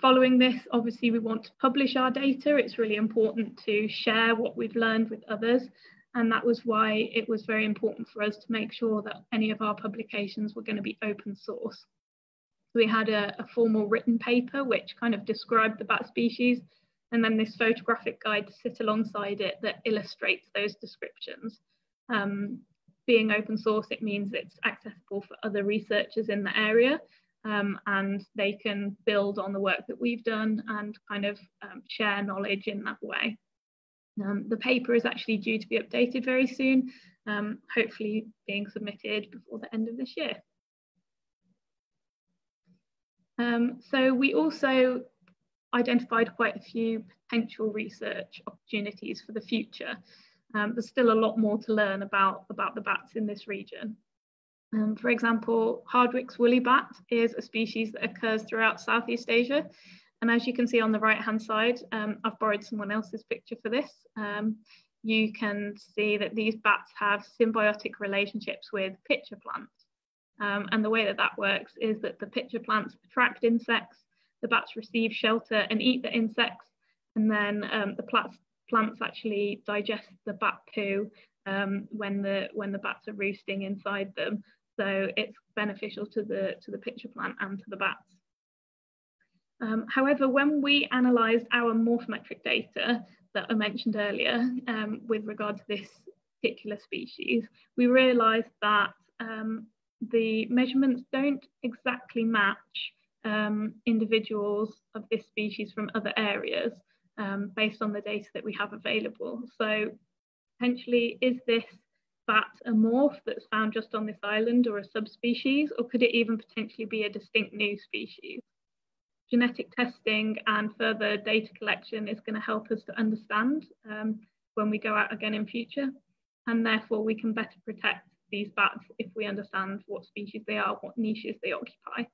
Following this, obviously we want to publish our data. It's really important to share what we've learned with others. And that was why it was very important for us to make sure that any of our publications were going to be open source. We had a, a formal written paper which kind of described the bat species and then this photographic guide to sit alongside it that illustrates those descriptions. Um, being open source, it means it's accessible for other researchers in the area um, and they can build on the work that we've done and kind of um, share knowledge in that way. Um, the paper is actually due to be updated very soon, um, hopefully being submitted before the end of this year. Um, so we also identified quite a few potential research opportunities for the future. Um, there's still a lot more to learn about, about the bats in this region. Um, for example, Hardwicke's woolly bat is a species that occurs throughout Southeast Asia. And as you can see on the right hand side, um, I've borrowed someone else's picture for this. Um, you can see that these bats have symbiotic relationships with pitcher plants. Um, and the way that that works is that the pitcher plants attract insects, the bats receive shelter and eat the insects, and then um, the plants, plants actually digest the bat poo um, when the when the bats are roosting inside them. So it's beneficial to the, to the pitcher plant and to the bats. Um, however, when we analysed our morphometric data that I mentioned earlier um, with regard to this particular species, we realised that um, the measurements don't exactly match um, individuals of this species from other areas um, based on the data that we have available. So potentially, is this bat a morph that's found just on this island or a subspecies, or could it even potentially be a distinct new species? Genetic testing and further data collection is going to help us to understand um, when we go out again in future, and therefore we can better protect these bats if we understand what species they are, what niches they occupy.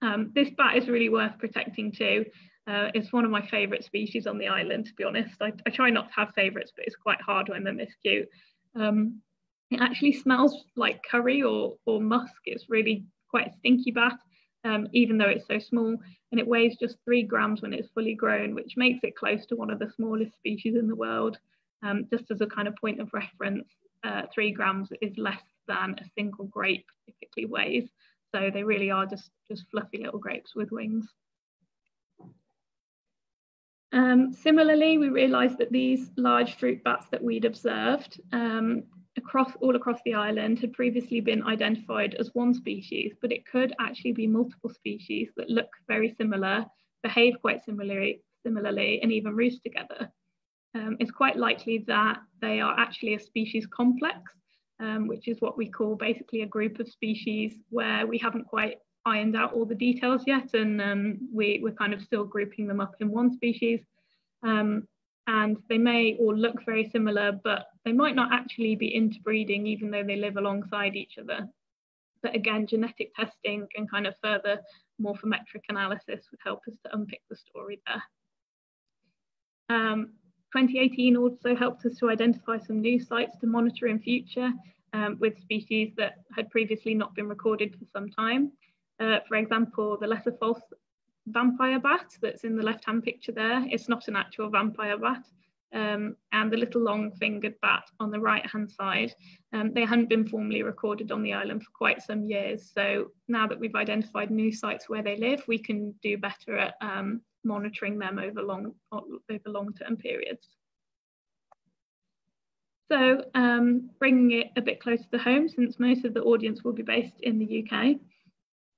Um, this bat is really worth protecting too. Uh, it's one of my favourite species on the island, to be honest. I, I, try not to have favourites, but it's quite hard when they're this cute. Um, it actually smells like curry or, or musk. It's really quite a stinky bat. Um, even though it's so small, and it weighs just three grams when it's fully grown, which makes it close to one of the smallest species in the world. Um, just as a kind of point of reference, uh, three grams is less than a single grape typically weighs. So they really are just, just fluffy little grapes with wings. Um, similarly, we realised that these large fruit bats that we'd observed um, across all across the island had previously been identified as one species, but it could actually be multiple species that look very similar, behave quite similarly, similarly and even roost together. Um, it's quite likely that they are actually a species complex, um, which is what we call basically a group of species where we haven't quite ironed out all the details yet, and um, we, we're kind of still grouping them up in one species. Um, and they may all look very similar, but they might not actually be interbreeding even though they live alongside each other. But again, genetic testing and kind of further morphometric analysis would help us to unpick the story there. Um, 2018 also helped us to identify some new sites to monitor in future um, with species that had previously not been recorded for some time. Uh, for example, the lesser false vampire bat that's in the left-hand picture there. It's not an actual vampire bat. Um, and the little long-fingered bat on the right-hand side. Um, they hadn't been formally recorded on the island for quite some years. So now that we've identified new sites where they live, we can do better at um, monitoring them over long over long-term periods. So um, bringing it a bit closer to home, since most of the audience will be based in the UK,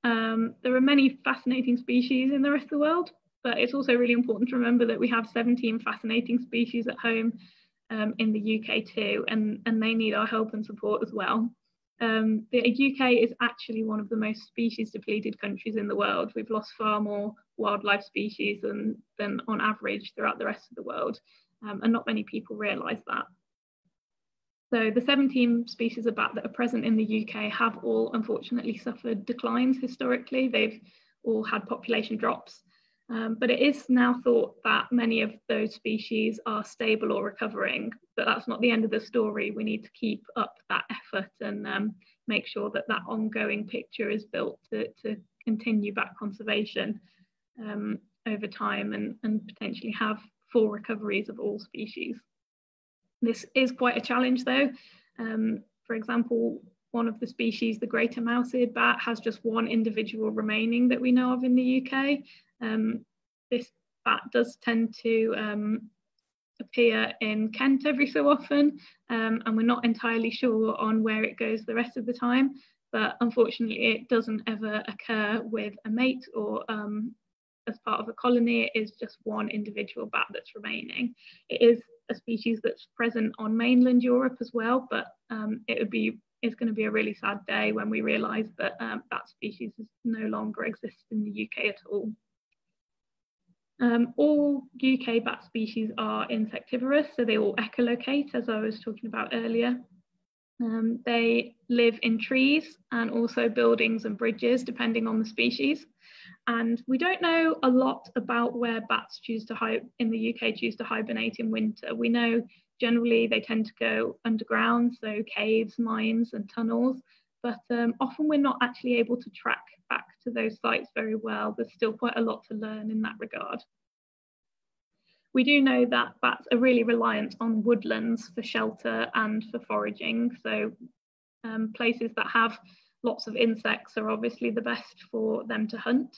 um, there are many fascinating species in the rest of the world, but it's also really important to remember that we have 17 fascinating species at home um, in the UK too, and, and they need our help and support as well. Um, the UK is actually one of the most species depleted countries in the world. We've lost far more wildlife species than, than on average throughout the rest of the world, um, and not many people realise that. So the 17 species of bat that are present in the UK have all unfortunately suffered declines historically. They've all had population drops. Um, but it is now thought that many of those species are stable or recovering, but that's not the end of the story. We need to keep up that effort and um, make sure that that ongoing picture is built to, to continue bat conservation um, over time and, and potentially have full recoveries of all species. This is quite a challenge though. Um, for example, one of the species, the greater mouse-eared bat, has just one individual remaining that we know of in the UK. Um, this bat does tend to um, appear in Kent every so often, um, and we're not entirely sure on where it goes the rest of the time. But unfortunately, it doesn't ever occur with a mate or um, as part of a colony. It is just one individual bat that's remaining. It is a species that's present on mainland Europe as well, but um, it would be it's going to be a really sad day when we realise that um, that species no longer exists in the UK at all. Um, all UK bat species are insectivorous, so they all echolocate, as I was talking about earlier. Um, they live in trees and also buildings and bridges, depending on the species. And we don't know a lot about where bats choose to hibernate in the UK choose to hibernate in winter. We know generally they tend to go underground, so caves, mines, and tunnels. But um, often we're not actually able to track back to those sites very well. There's still quite a lot to learn in that regard. We do know that bats are really reliant on woodlands for shelter and for foraging. So um, places that have lots of insects are obviously the best for them to hunt.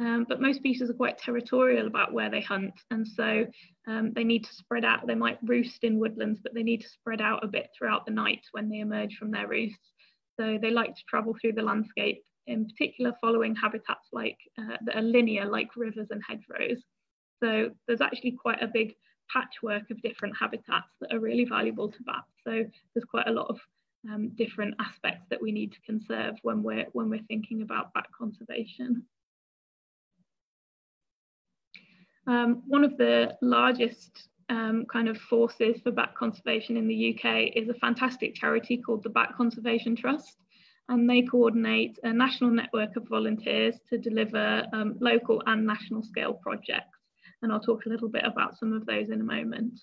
Um, but most species are quite territorial about where they hunt, and so um, they need to spread out. They might roost in woodlands, but they need to spread out a bit throughout the night when they emerge from their roosts. So they like to travel through the landscape, in particular following habitats like uh, that are linear, like rivers and hedgerows. So there's actually quite a big patchwork of different habitats that are really valuable to bats. So there's quite a lot of um, different aspects that we need to conserve when we're when we're thinking about bat conservation. Um, one of the largest um, kind of forces for bat conservation in the UK is a fantastic charity called the Bat Conservation Trust. And they coordinate a national network of volunteers to deliver um, local and national scale projects. And I'll talk a little bit about some of those in a moment.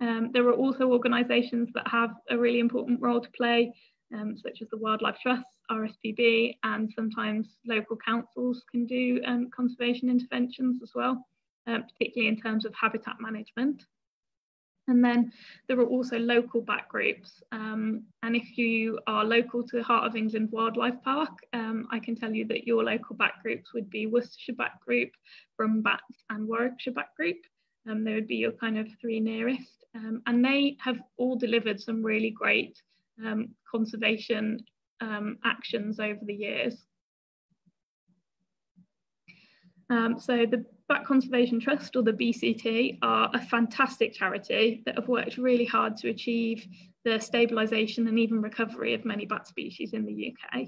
Um, there are also organisations that have a really important role to play. um, such as the Wildlife Trust, RSPB, and sometimes local councils can do um, conservation interventions as well, um, particularly in terms of habitat management. And then there are also local bat groups. Um, and if you are local to the Heart of England Wildlife Park, um, I can tell you that your local bat groups would be Worcestershire Bat Group, Brum Bats and Warwickshire Bat Group. Um, they would be your kind of three nearest. Um, and they have all delivered some really great um, conservation um, actions over the years. So the Bat Conservation Trust or the BCT are a fantastic charity that have worked really hard to achieve the stabilisation and even recovery of many bat species in the UK.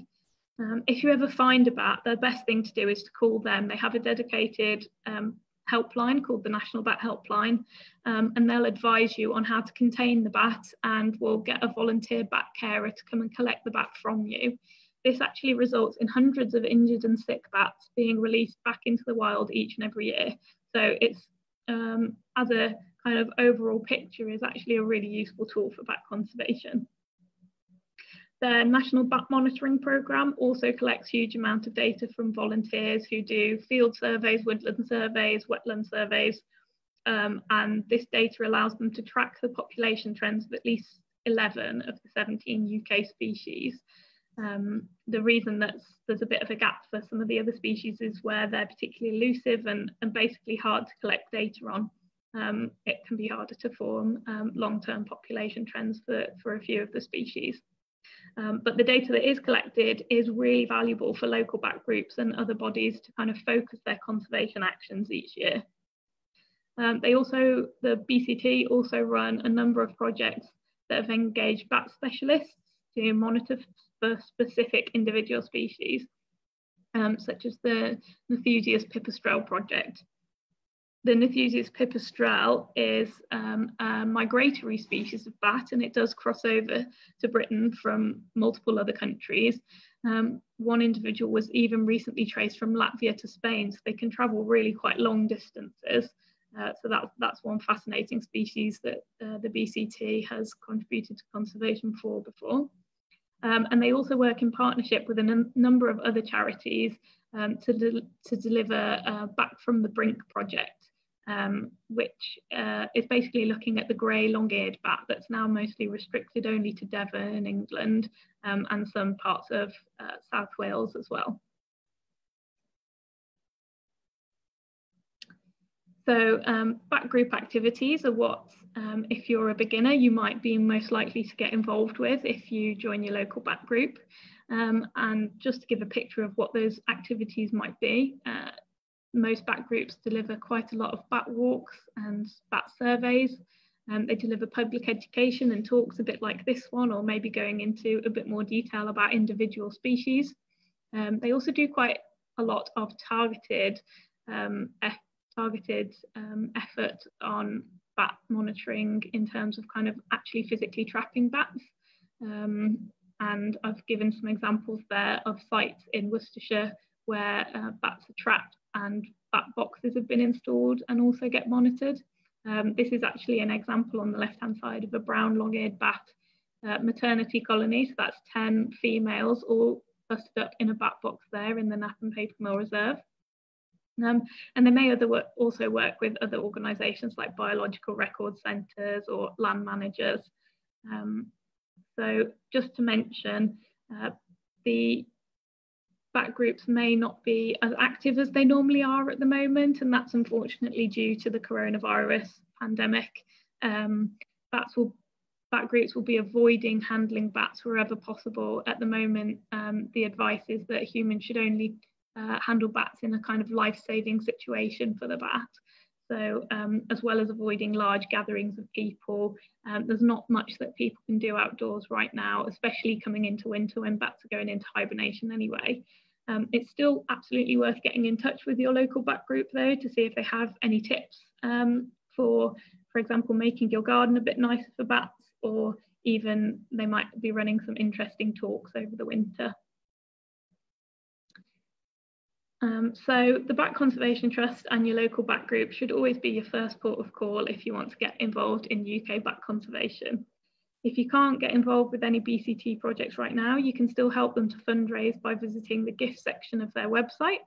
Um, if you ever find a bat, the best thing to do is to call them. They have a dedicated um, helpline called the National Bat Helpline, um, and they'll advise you on how to contain the bat and will get a volunteer bat carer to come and collect the bat from you. This actually results in hundreds of injured and sick bats being released back into the wild each and every year. So it's, um, as a kind of overall picture, is actually a really useful tool for bat conservation. The National Bat Monitoring Programme also collects huge amount of data from volunteers who do field surveys, woodland surveys, wetland surveys, um, and this data allows them to track the population trends of at least 11 of the 17 UK species. Um, the reason that there's a bit of a gap for some of the other species is where they're particularly elusive and, and basically hard to collect data on. Um, it can be harder to form um, long-term population trends for, for a few of the species. Um, but the data that is collected is really valuable for local bat groups and other bodies to kind of focus their conservation actions each year. Um, they also, the BCT also run a number of projects that have engaged bat specialists to monitor for specific individual species, um, such as the Nathusius pipistrelle project. The Nathusius pipistrelle is um, a migratory species of bat and it does cross over to Britain from multiple other countries. Um, one individual was even recently traced from Latvia to Spain, so they can travel really quite long distances. Uh, so that, that's one fascinating species that uh, the BCT has contributed to conservation for before. Um, and they also work in partnership with a number of other charities um, to, de to deliver uh, Back from the Brink project, um, which uh, is basically looking at the grey long-eared bat that's now mostly restricted only to Devon in England um, and some parts of uh, South Wales as well. So um, bat group activities are what, um, if you're a beginner, you might be most likely to get involved with if you join your local bat group. Um, and just to give a picture of what those activities might be, uh, most bat groups deliver quite a lot of bat walks and bat surveys. Um, they deliver public education and talks a bit like this one, or maybe going into a bit more detail about individual species. Um, they also do quite a lot of targeted um, targeted um, effort on bat monitoring in terms of kind of actually physically trapping bats. Um, and I've given some examples there of sites in Worcestershire where uh, bats are trapped and bat boxes have been installed and also get monitored. Um, this is actually an example on the left hand side of a brown long-eared bat uh, maternity colony. So that's 10 females all clustered up in a bat box there in the Knapp and Paper Mill Reserve. Um, and they may work, also work with other organisations like biological record centres or land managers. Um, so just to mention, uh, the bat groups may not be as active as they normally are at the moment, and that's unfortunately due to the coronavirus pandemic. Um, bats will bat groups will be avoiding handling bats wherever possible. At the moment, um, the advice is that humans should only uh, handle bats in a kind of life-saving situation for the bat. So um, as well as avoiding large gatherings of people, um, there's not much that people can do outdoors right now, especially coming into winter when bats are going into hibernation anyway. Um, it's still absolutely worth getting in touch with your local bat group though to see if they have any tips um, for, for example, making your garden a bit nicer for bats or even they might be running some interesting talks over the winter. Um, so the Bat Conservation Trust and your local bat group should always be your first port of call if you want to get involved in UK bat conservation. If you can't get involved with any BCT projects right now, you can still help them to fundraise by visiting the gift section of their website,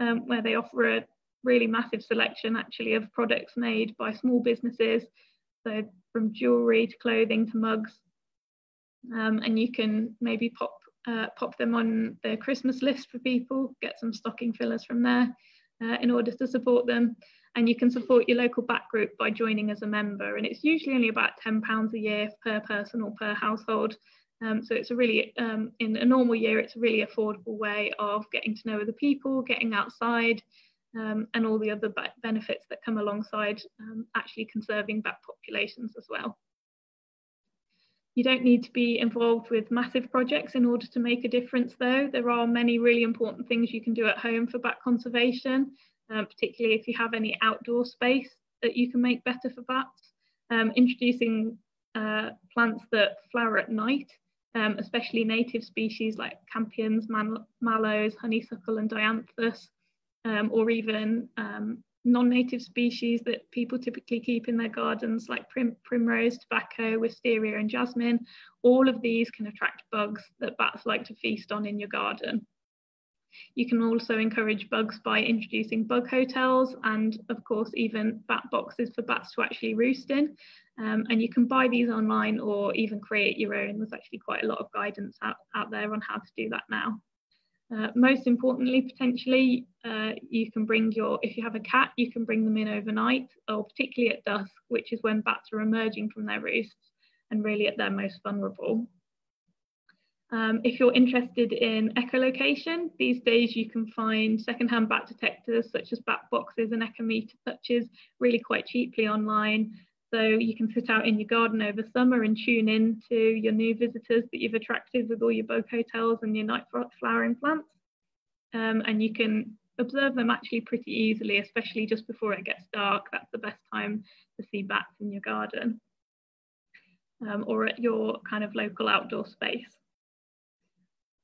um, where they offer a really massive selection actually of products made by small businesses. So from jewelry to clothing to mugs. Um, and you can maybe pop uh, pop them on their Christmas list for people, get some stocking fillers from there uh, in order to support them. And you can support your local back group by joining as a member. And it's usually only about £10 a year per person or per household. Um, so it's a really, um, in a normal year, it's a really affordable way of getting to know other people, getting outside, um, and all the other benefits that come alongside um, actually conserving bat populations as well. You don't need to be involved with massive projects in order to make a difference though. There are many really important things you can do at home for bat conservation, um, particularly if you have any outdoor space that you can make better for bats. Um, introducing uh, plants that flower at night, um, especially native species like campions, mallows, honeysuckle and dianthus, um, or even um, non-native species that people typically keep in their gardens like prim primrose, tobacco, wisteria and jasmine. All of these can attract bugs that bats like to feast on in your garden. You can also encourage bugs by introducing bug hotels and of course even bat boxes for bats to actually roost in. Um, and you can buy these online or even create your own. There's actually quite a lot of guidance out, out there on how to do that now. Uh, most importantly, potentially, uh, you can bring your, if you have a cat, you can bring them in overnight, or particularly at dusk, which is when bats are emerging from their roosts and really at their most vulnerable. Um, if you're interested in echolocation, these days you can find secondhand bat detectors such as bat boxes and echometer touches really quite cheaply online. So you can sit out in your garden over summer and tune in to your new visitors that you've attracted with all your bug hotels and your night flowering plants. Um, and you can observe them actually pretty easily, especially just before it gets dark. That's the best time to see bats in your garden um, or at your kind of local outdoor space.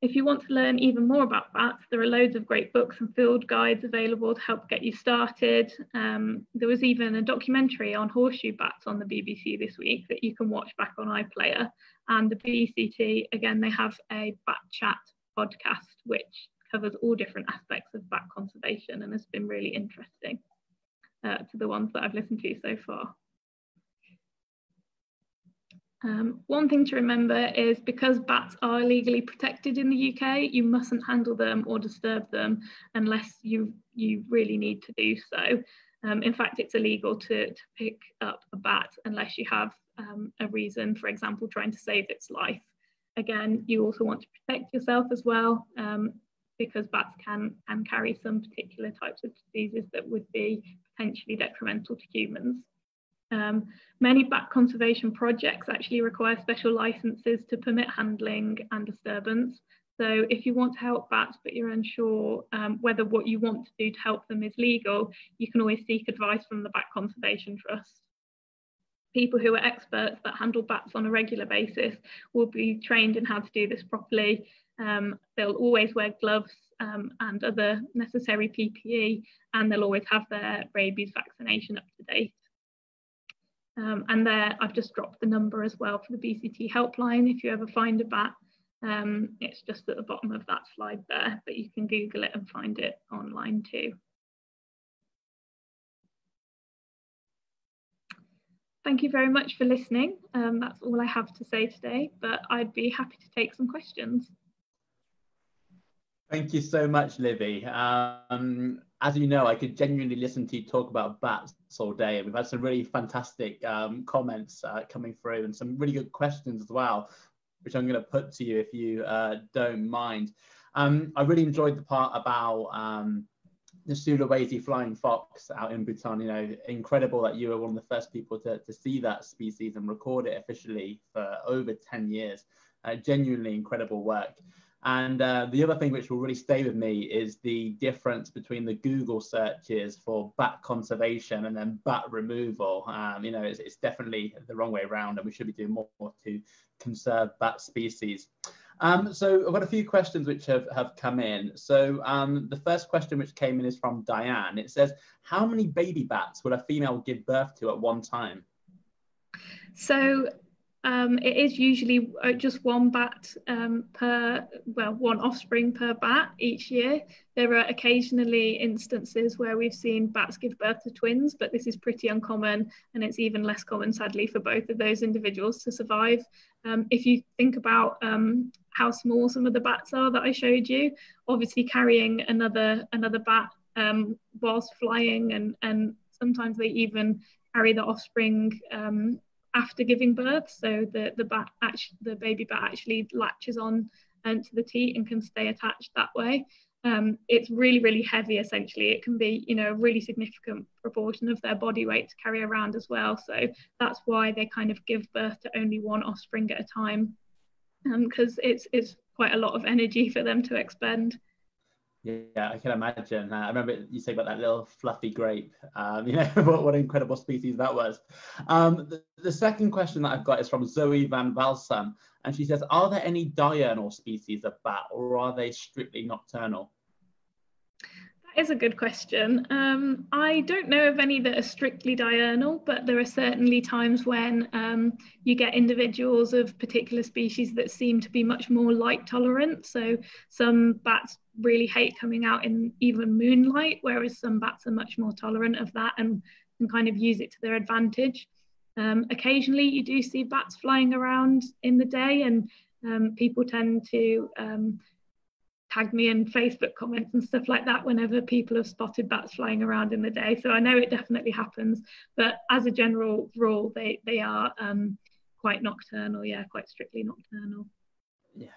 If you want to learn even more about bats, there are loads of great books and field guides available to help get you started. Um, there was even a documentary on horseshoe bats on the BBC this week that you can watch back on iPlayer. And the BCT, again, they have a Bat Chat podcast, which covers all different aspects of bat conservation and has been really interesting uh, to the ones that I've listened to so far. Um, one thing to remember is because bats are legally protected in the UK, you mustn't handle them or disturb them unless you, you really need to do so. Um, in fact, it's illegal to, to pick up a bat unless you have um, a reason, for example, trying to save its life. Again, you also want to protect yourself as well um, because bats can, can carry some particular types of diseases that would be potentially detrimental to humans. Um, many bat conservation projects actually require special licenses to permit handling and disturbance. So if you want to help bats but you're unsure um, whether what you want to do to help them is legal, you can always seek advice from the Bat Conservation Trust. People who are experts that handle bats on a regular basis will be trained in how to do this properly. Um, they'll always wear gloves um, and other necessary PPE, and they'll always have their rabies vaccination up to date. Um, and there I've just dropped the number as well for the BCT helpline if you ever find a bat. Um, it's just at the bottom of that slide there, but you can Google it and find it online too. Thank you very much for listening. Um, that's all I have to say today, but I'd be happy to take some questions. Thank you so much, Livvy. Um, as you know, I could genuinely listen to you talk about bats all day. And we've had some really fantastic um, comments uh, coming through and some really good questions as well, which I'm going to put to you if you uh, don't mind. Um, I really enjoyed the part about um, the Sulawesi flying fox out in Buton. You know, incredible that you were one of the first people to, to see that species and record it officially for over 10 years. Uh, genuinely incredible work. And uh, the other thing which will really stay with me is the difference between the Google searches for bat conservation and then bat removal. Um, you know, it's, it's, definitely the wrong way around, and we should be doing more to conserve bat species. Um, so I've got a few questions which have, have come in. So um, the first question which came in is from Diane. It says, how many baby bats will a female give birth to at one time? So um, it is usually uh, just one bat um, per, well, one offspring per bat each year. There are occasionally instances where we've seen bats give birth to twins, but this is pretty uncommon and it's even less common, sadly, for both of those individuals to survive. Um, if you think about um, how small some of the bats are that I showed you, obviously carrying another another bat um, whilst flying and, and sometimes they even carry the offspring um, after giving birth. So the the bat actually, the baby bat actually latches on um, to the teat and can stay attached that way. Um, it's really really heavy. Essentially, it can be you know a really significant proportion of their body weight to carry around as well. So that's why they kind of give birth to only one offspring at a time, because um, it's it's quite a lot of energy for them to expend. Yeah, I can imagine. I remember you say about that little fluffy grape. Um, [LAUGHS] you know what, what an incredible species that was. Um, the, the, second question that I've got is from Zoe Van Valsam, and she says, "Are there any diurnal species of bat, or are they strictly nocturnal?" Is a good question. Um, I don't know of any that are strictly diurnal, but there are certainly times when um, you get individuals of particular species that seem to be much more light tolerant. So some bats really hate coming out in even moonlight, whereas some bats are much more tolerant of that and can kind of use it to their advantage. Um, occasionally, you do see bats flying around in the day, and um, people tend to um, tag me in Facebook comments and stuff like that whenever people have spotted bats flying around in the day. So I know it definitely happens, but as a general rule, they they are um, quite nocturnal. Yeah, quite strictly nocturnal. Yeah,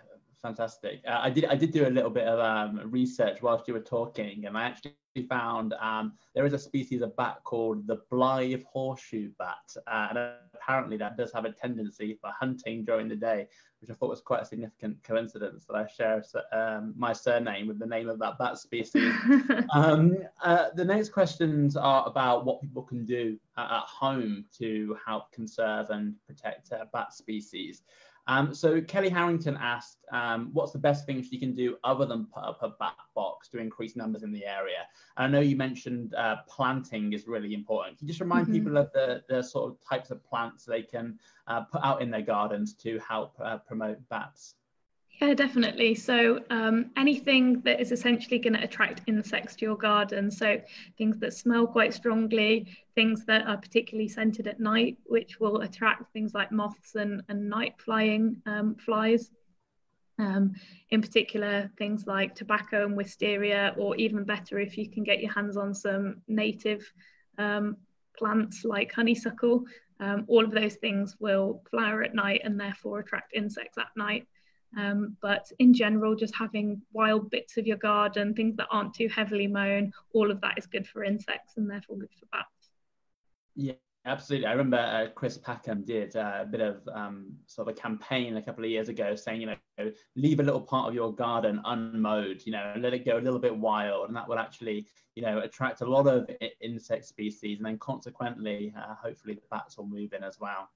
fantastic. Uh, I did I did do a little bit of um, research whilst you were talking, and I actually found um, there is a species of bat called the Blythe horseshoe bat, uh, and apparently that does have a tendency for hunting during the day, which I thought was quite a significant coincidence that I share um, my surname with the name of that bat species. [LAUGHS] um, uh, the next questions are about what people can do uh, at home to help conserve and protect uh, bat species. Um, so Kelly Harrington asked, um, what's the best thing she can do other than put up a bat box to increase numbers in the area? And I know you mentioned uh, planting is really important. Can you just remind mm -hmm. people of the, the sort of types of plants they can uh, put out in their gardens to help uh, promote bats? Yeah, definitely. So um, anything that is essentially going to attract insects to your garden. So things that smell quite strongly, things that are particularly scented at night, which will attract things like moths and, and night flying um, flies. Um, in particular, things like tobacco and wisteria, or even better if you can get your hands on some native um, plants like honeysuckle. Um, all of those things will flower at night and therefore attract insects at night. Um, but in general, just having wild bits of your garden, things that aren't too heavily mown, all of that is good for insects and therefore good for bats. Yeah, absolutely. I remember uh, Chris Packham did uh, a bit of um, sort of a campaign a couple of years ago saying, you know, leave a little part of your garden unmowed, you know, and let it go a little bit wild. And that will actually, you know, attract a lot of insect species. And then consequently, uh, hopefully the bats will move in as well.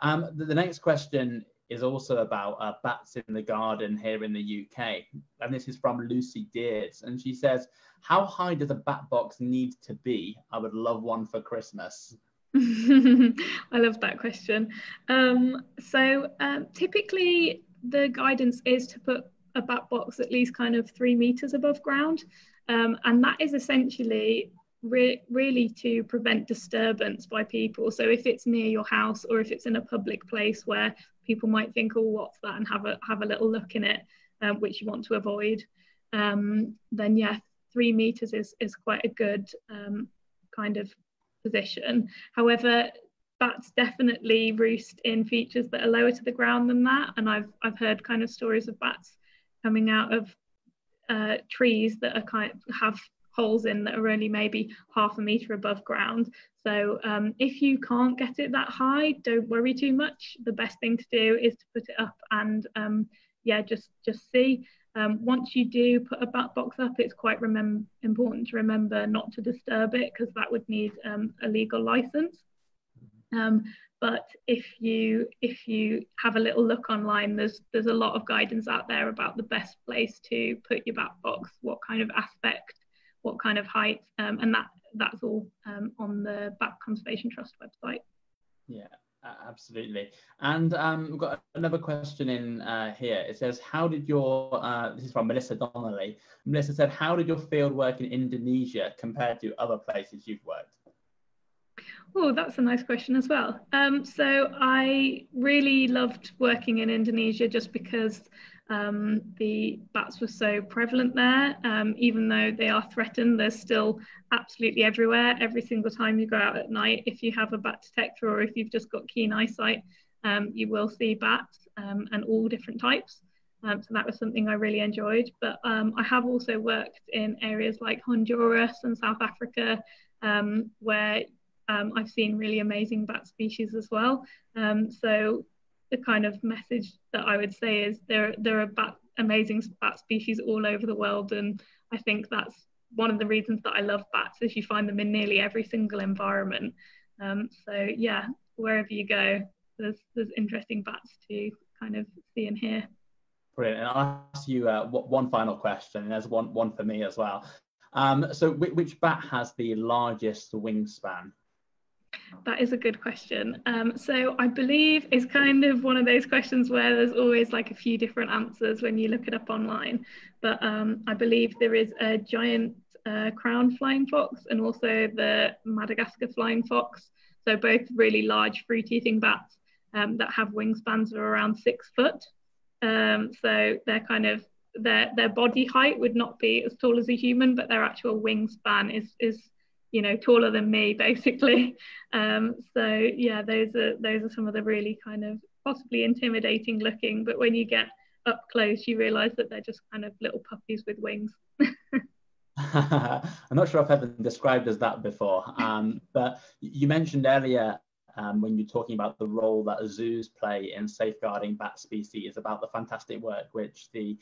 Um, the, the, next question is also about uh, bats in the garden here in the UK. And this is from Lucy Deers. And she says, How high does a bat box need to be? I would love one for Christmas. [LAUGHS] I love that question. Um, so um, typically, the guidance is to put a bat box at least kind of three meters above ground. Um, and that is essentially re really to prevent disturbance by people. So if it's near your house or if it's in a public place where people might think, oh, what's that, and have a have a little look in it, um, which you want to avoid, um, then yeah, three meters is is quite a good um, kind of position. However, bats definitely roost in features that are lower to the ground than that, and I've I've heard kind of stories of bats coming out of uh, trees that are kind of have holes in that are only maybe half a meter above ground. So um, if you can't get it that high, don't worry too much. The best thing to do is to put it up and um, yeah, just just see. Um, once you do put a bat box up, it's quite remember important to remember not to disturb it because that would need um, a legal license. Um, but if you if you have a little look online, there's there's a lot of guidance out there about the best place to put your bat box, what kind of aspect what kind of height, um, and that that's all um, on the Bat Conservation Trust website. Yeah, Absolutely. And um, we've got another question in uh, here. It says, how did your, uh, this is from Melissa Donnelly. Melissa said, how did your field work in Indonesia compared to other places you've worked? Oh, that's a nice question as well. Um, so I really loved working in Indonesia just because um, the bats were so prevalent there. Um, even though they are threatened, they're still absolutely everywhere. Every single time you go out at night, if you have a bat detector or if you've just got keen eyesight, um, you will see bats um, and all different types. Um, so that was something I really enjoyed. But um, I have also worked in areas like Honduras and South Africa, where I've seen really amazing bat species as well. so the kind of message that I would say is there there are bat, amazing bat species all over the world, and I think that's one of the reasons that I love bats is you find them in nearly every single environment. Um, so yeah, wherever you go, there's there's interesting bats to kind of see and hear. Brilliant. And I'll ask you uh, one final question, and there's one one for me as well. Um, so, which, which bat has the largest wingspan? That is a good question. Um, so I believe it's kind of one of those questions where there's always like a few different answers when you look it up online. But um, I believe there is a giant uh, crown flying fox and also the Madagascar flying fox. So both really large fruit-eating bats um, that have wingspans of around six foot. Um, so they're kind of their their body height would not be as tall as a human, but their actual wingspan is is you know taller than me basically. Um, so yeah those are those are some of the really kind of possibly intimidating looking but when you get up close you realize that they're just kind of little puppies with wings. [LAUGHS] I'm not sure i've ever described as that before um, but you mentioned earlier um, when you're talking about the role that zoos play in safeguarding bat species, about the fantastic work which the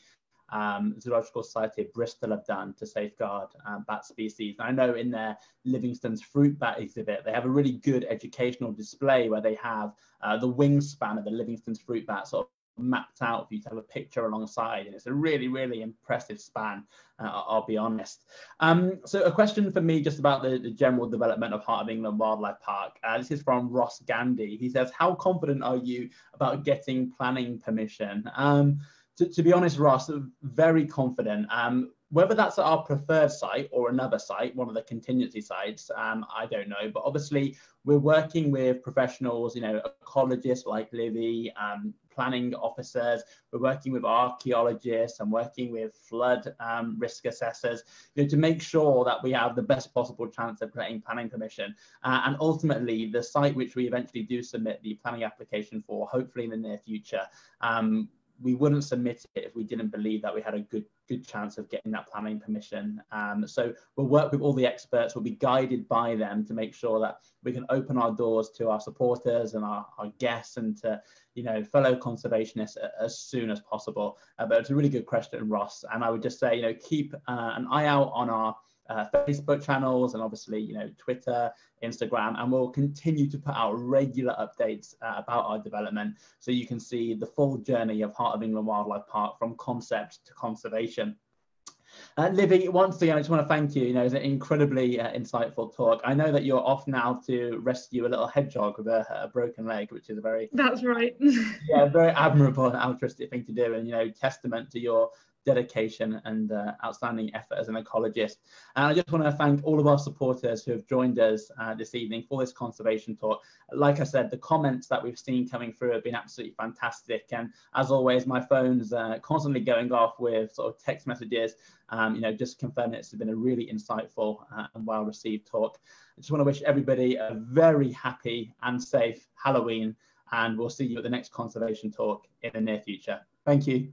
um, Zoological Society of Bristol have done to safeguard um, bat species. And I know in their Livingstone's fruit bat exhibit, they have a really good educational display where they have uh, the wingspan of the Livingstone's fruit bat sort of mapped out for you to have a picture alongside. And it's a really really impressive span uh, i'll be honest. Um, so a question for me just about the, the general development of heart of england wildlife park. Uh, this is from ross gandy. He says how confident are you about getting planning permission? Um, to, to be honest, Ross, very confident. Um, whether that's at our preferred site or another site, one of the contingency sites, um, I don't know. But obviously, we're working with professionals, you know, ecologists like Livvy, um, planning officers. We're working with archaeologists and working with flood um, risk assessors you know, to make sure that we have the best possible chance of getting planning permission. Uh, and ultimately, the site which we eventually do submit the planning application for, hopefully in the near future, um, we wouldn't submit it if we didn't believe that we had a good good chance of getting that planning permission. Um, so we'll work with all the experts, we'll be guided by them to make sure that we can open our doors to our supporters and our, our guests and to you know fellow conservationists as soon as possible. Uh, but it's a really good question, Ross. And I would just say, you know, keep uh, an eye out on our uh, Facebook channels and obviously, you know, Twitter, Instagram, and we'll continue to put out regular updates uh, about our development so you can see the full journey of Heart of England Wildlife Park from concept to conservation. Uh, Livvy, once again, I just want to thank you. You know, it's an incredibly uh, insightful talk. I know that you're off now to rescue a little hedgehog with a, a broken leg, which is a very that's right. [LAUGHS] yeah, very admirable and altruistic thing to do, and you know, testament to your dedication and uh, outstanding effort as an ecologist. And I just want to thank all of our supporters who have joined us uh, this evening for this conservation talk. Like I said, the comments that we've seen coming through have been absolutely fantastic. And as always, my phone's uh, constantly going off with sort of text messages, um, you know, just confirming it's been a really insightful uh, and well received talk. I just want to wish everybody a very happy and safe Halloween. And we'll see you at the next conservation talk in the near future. Thank you.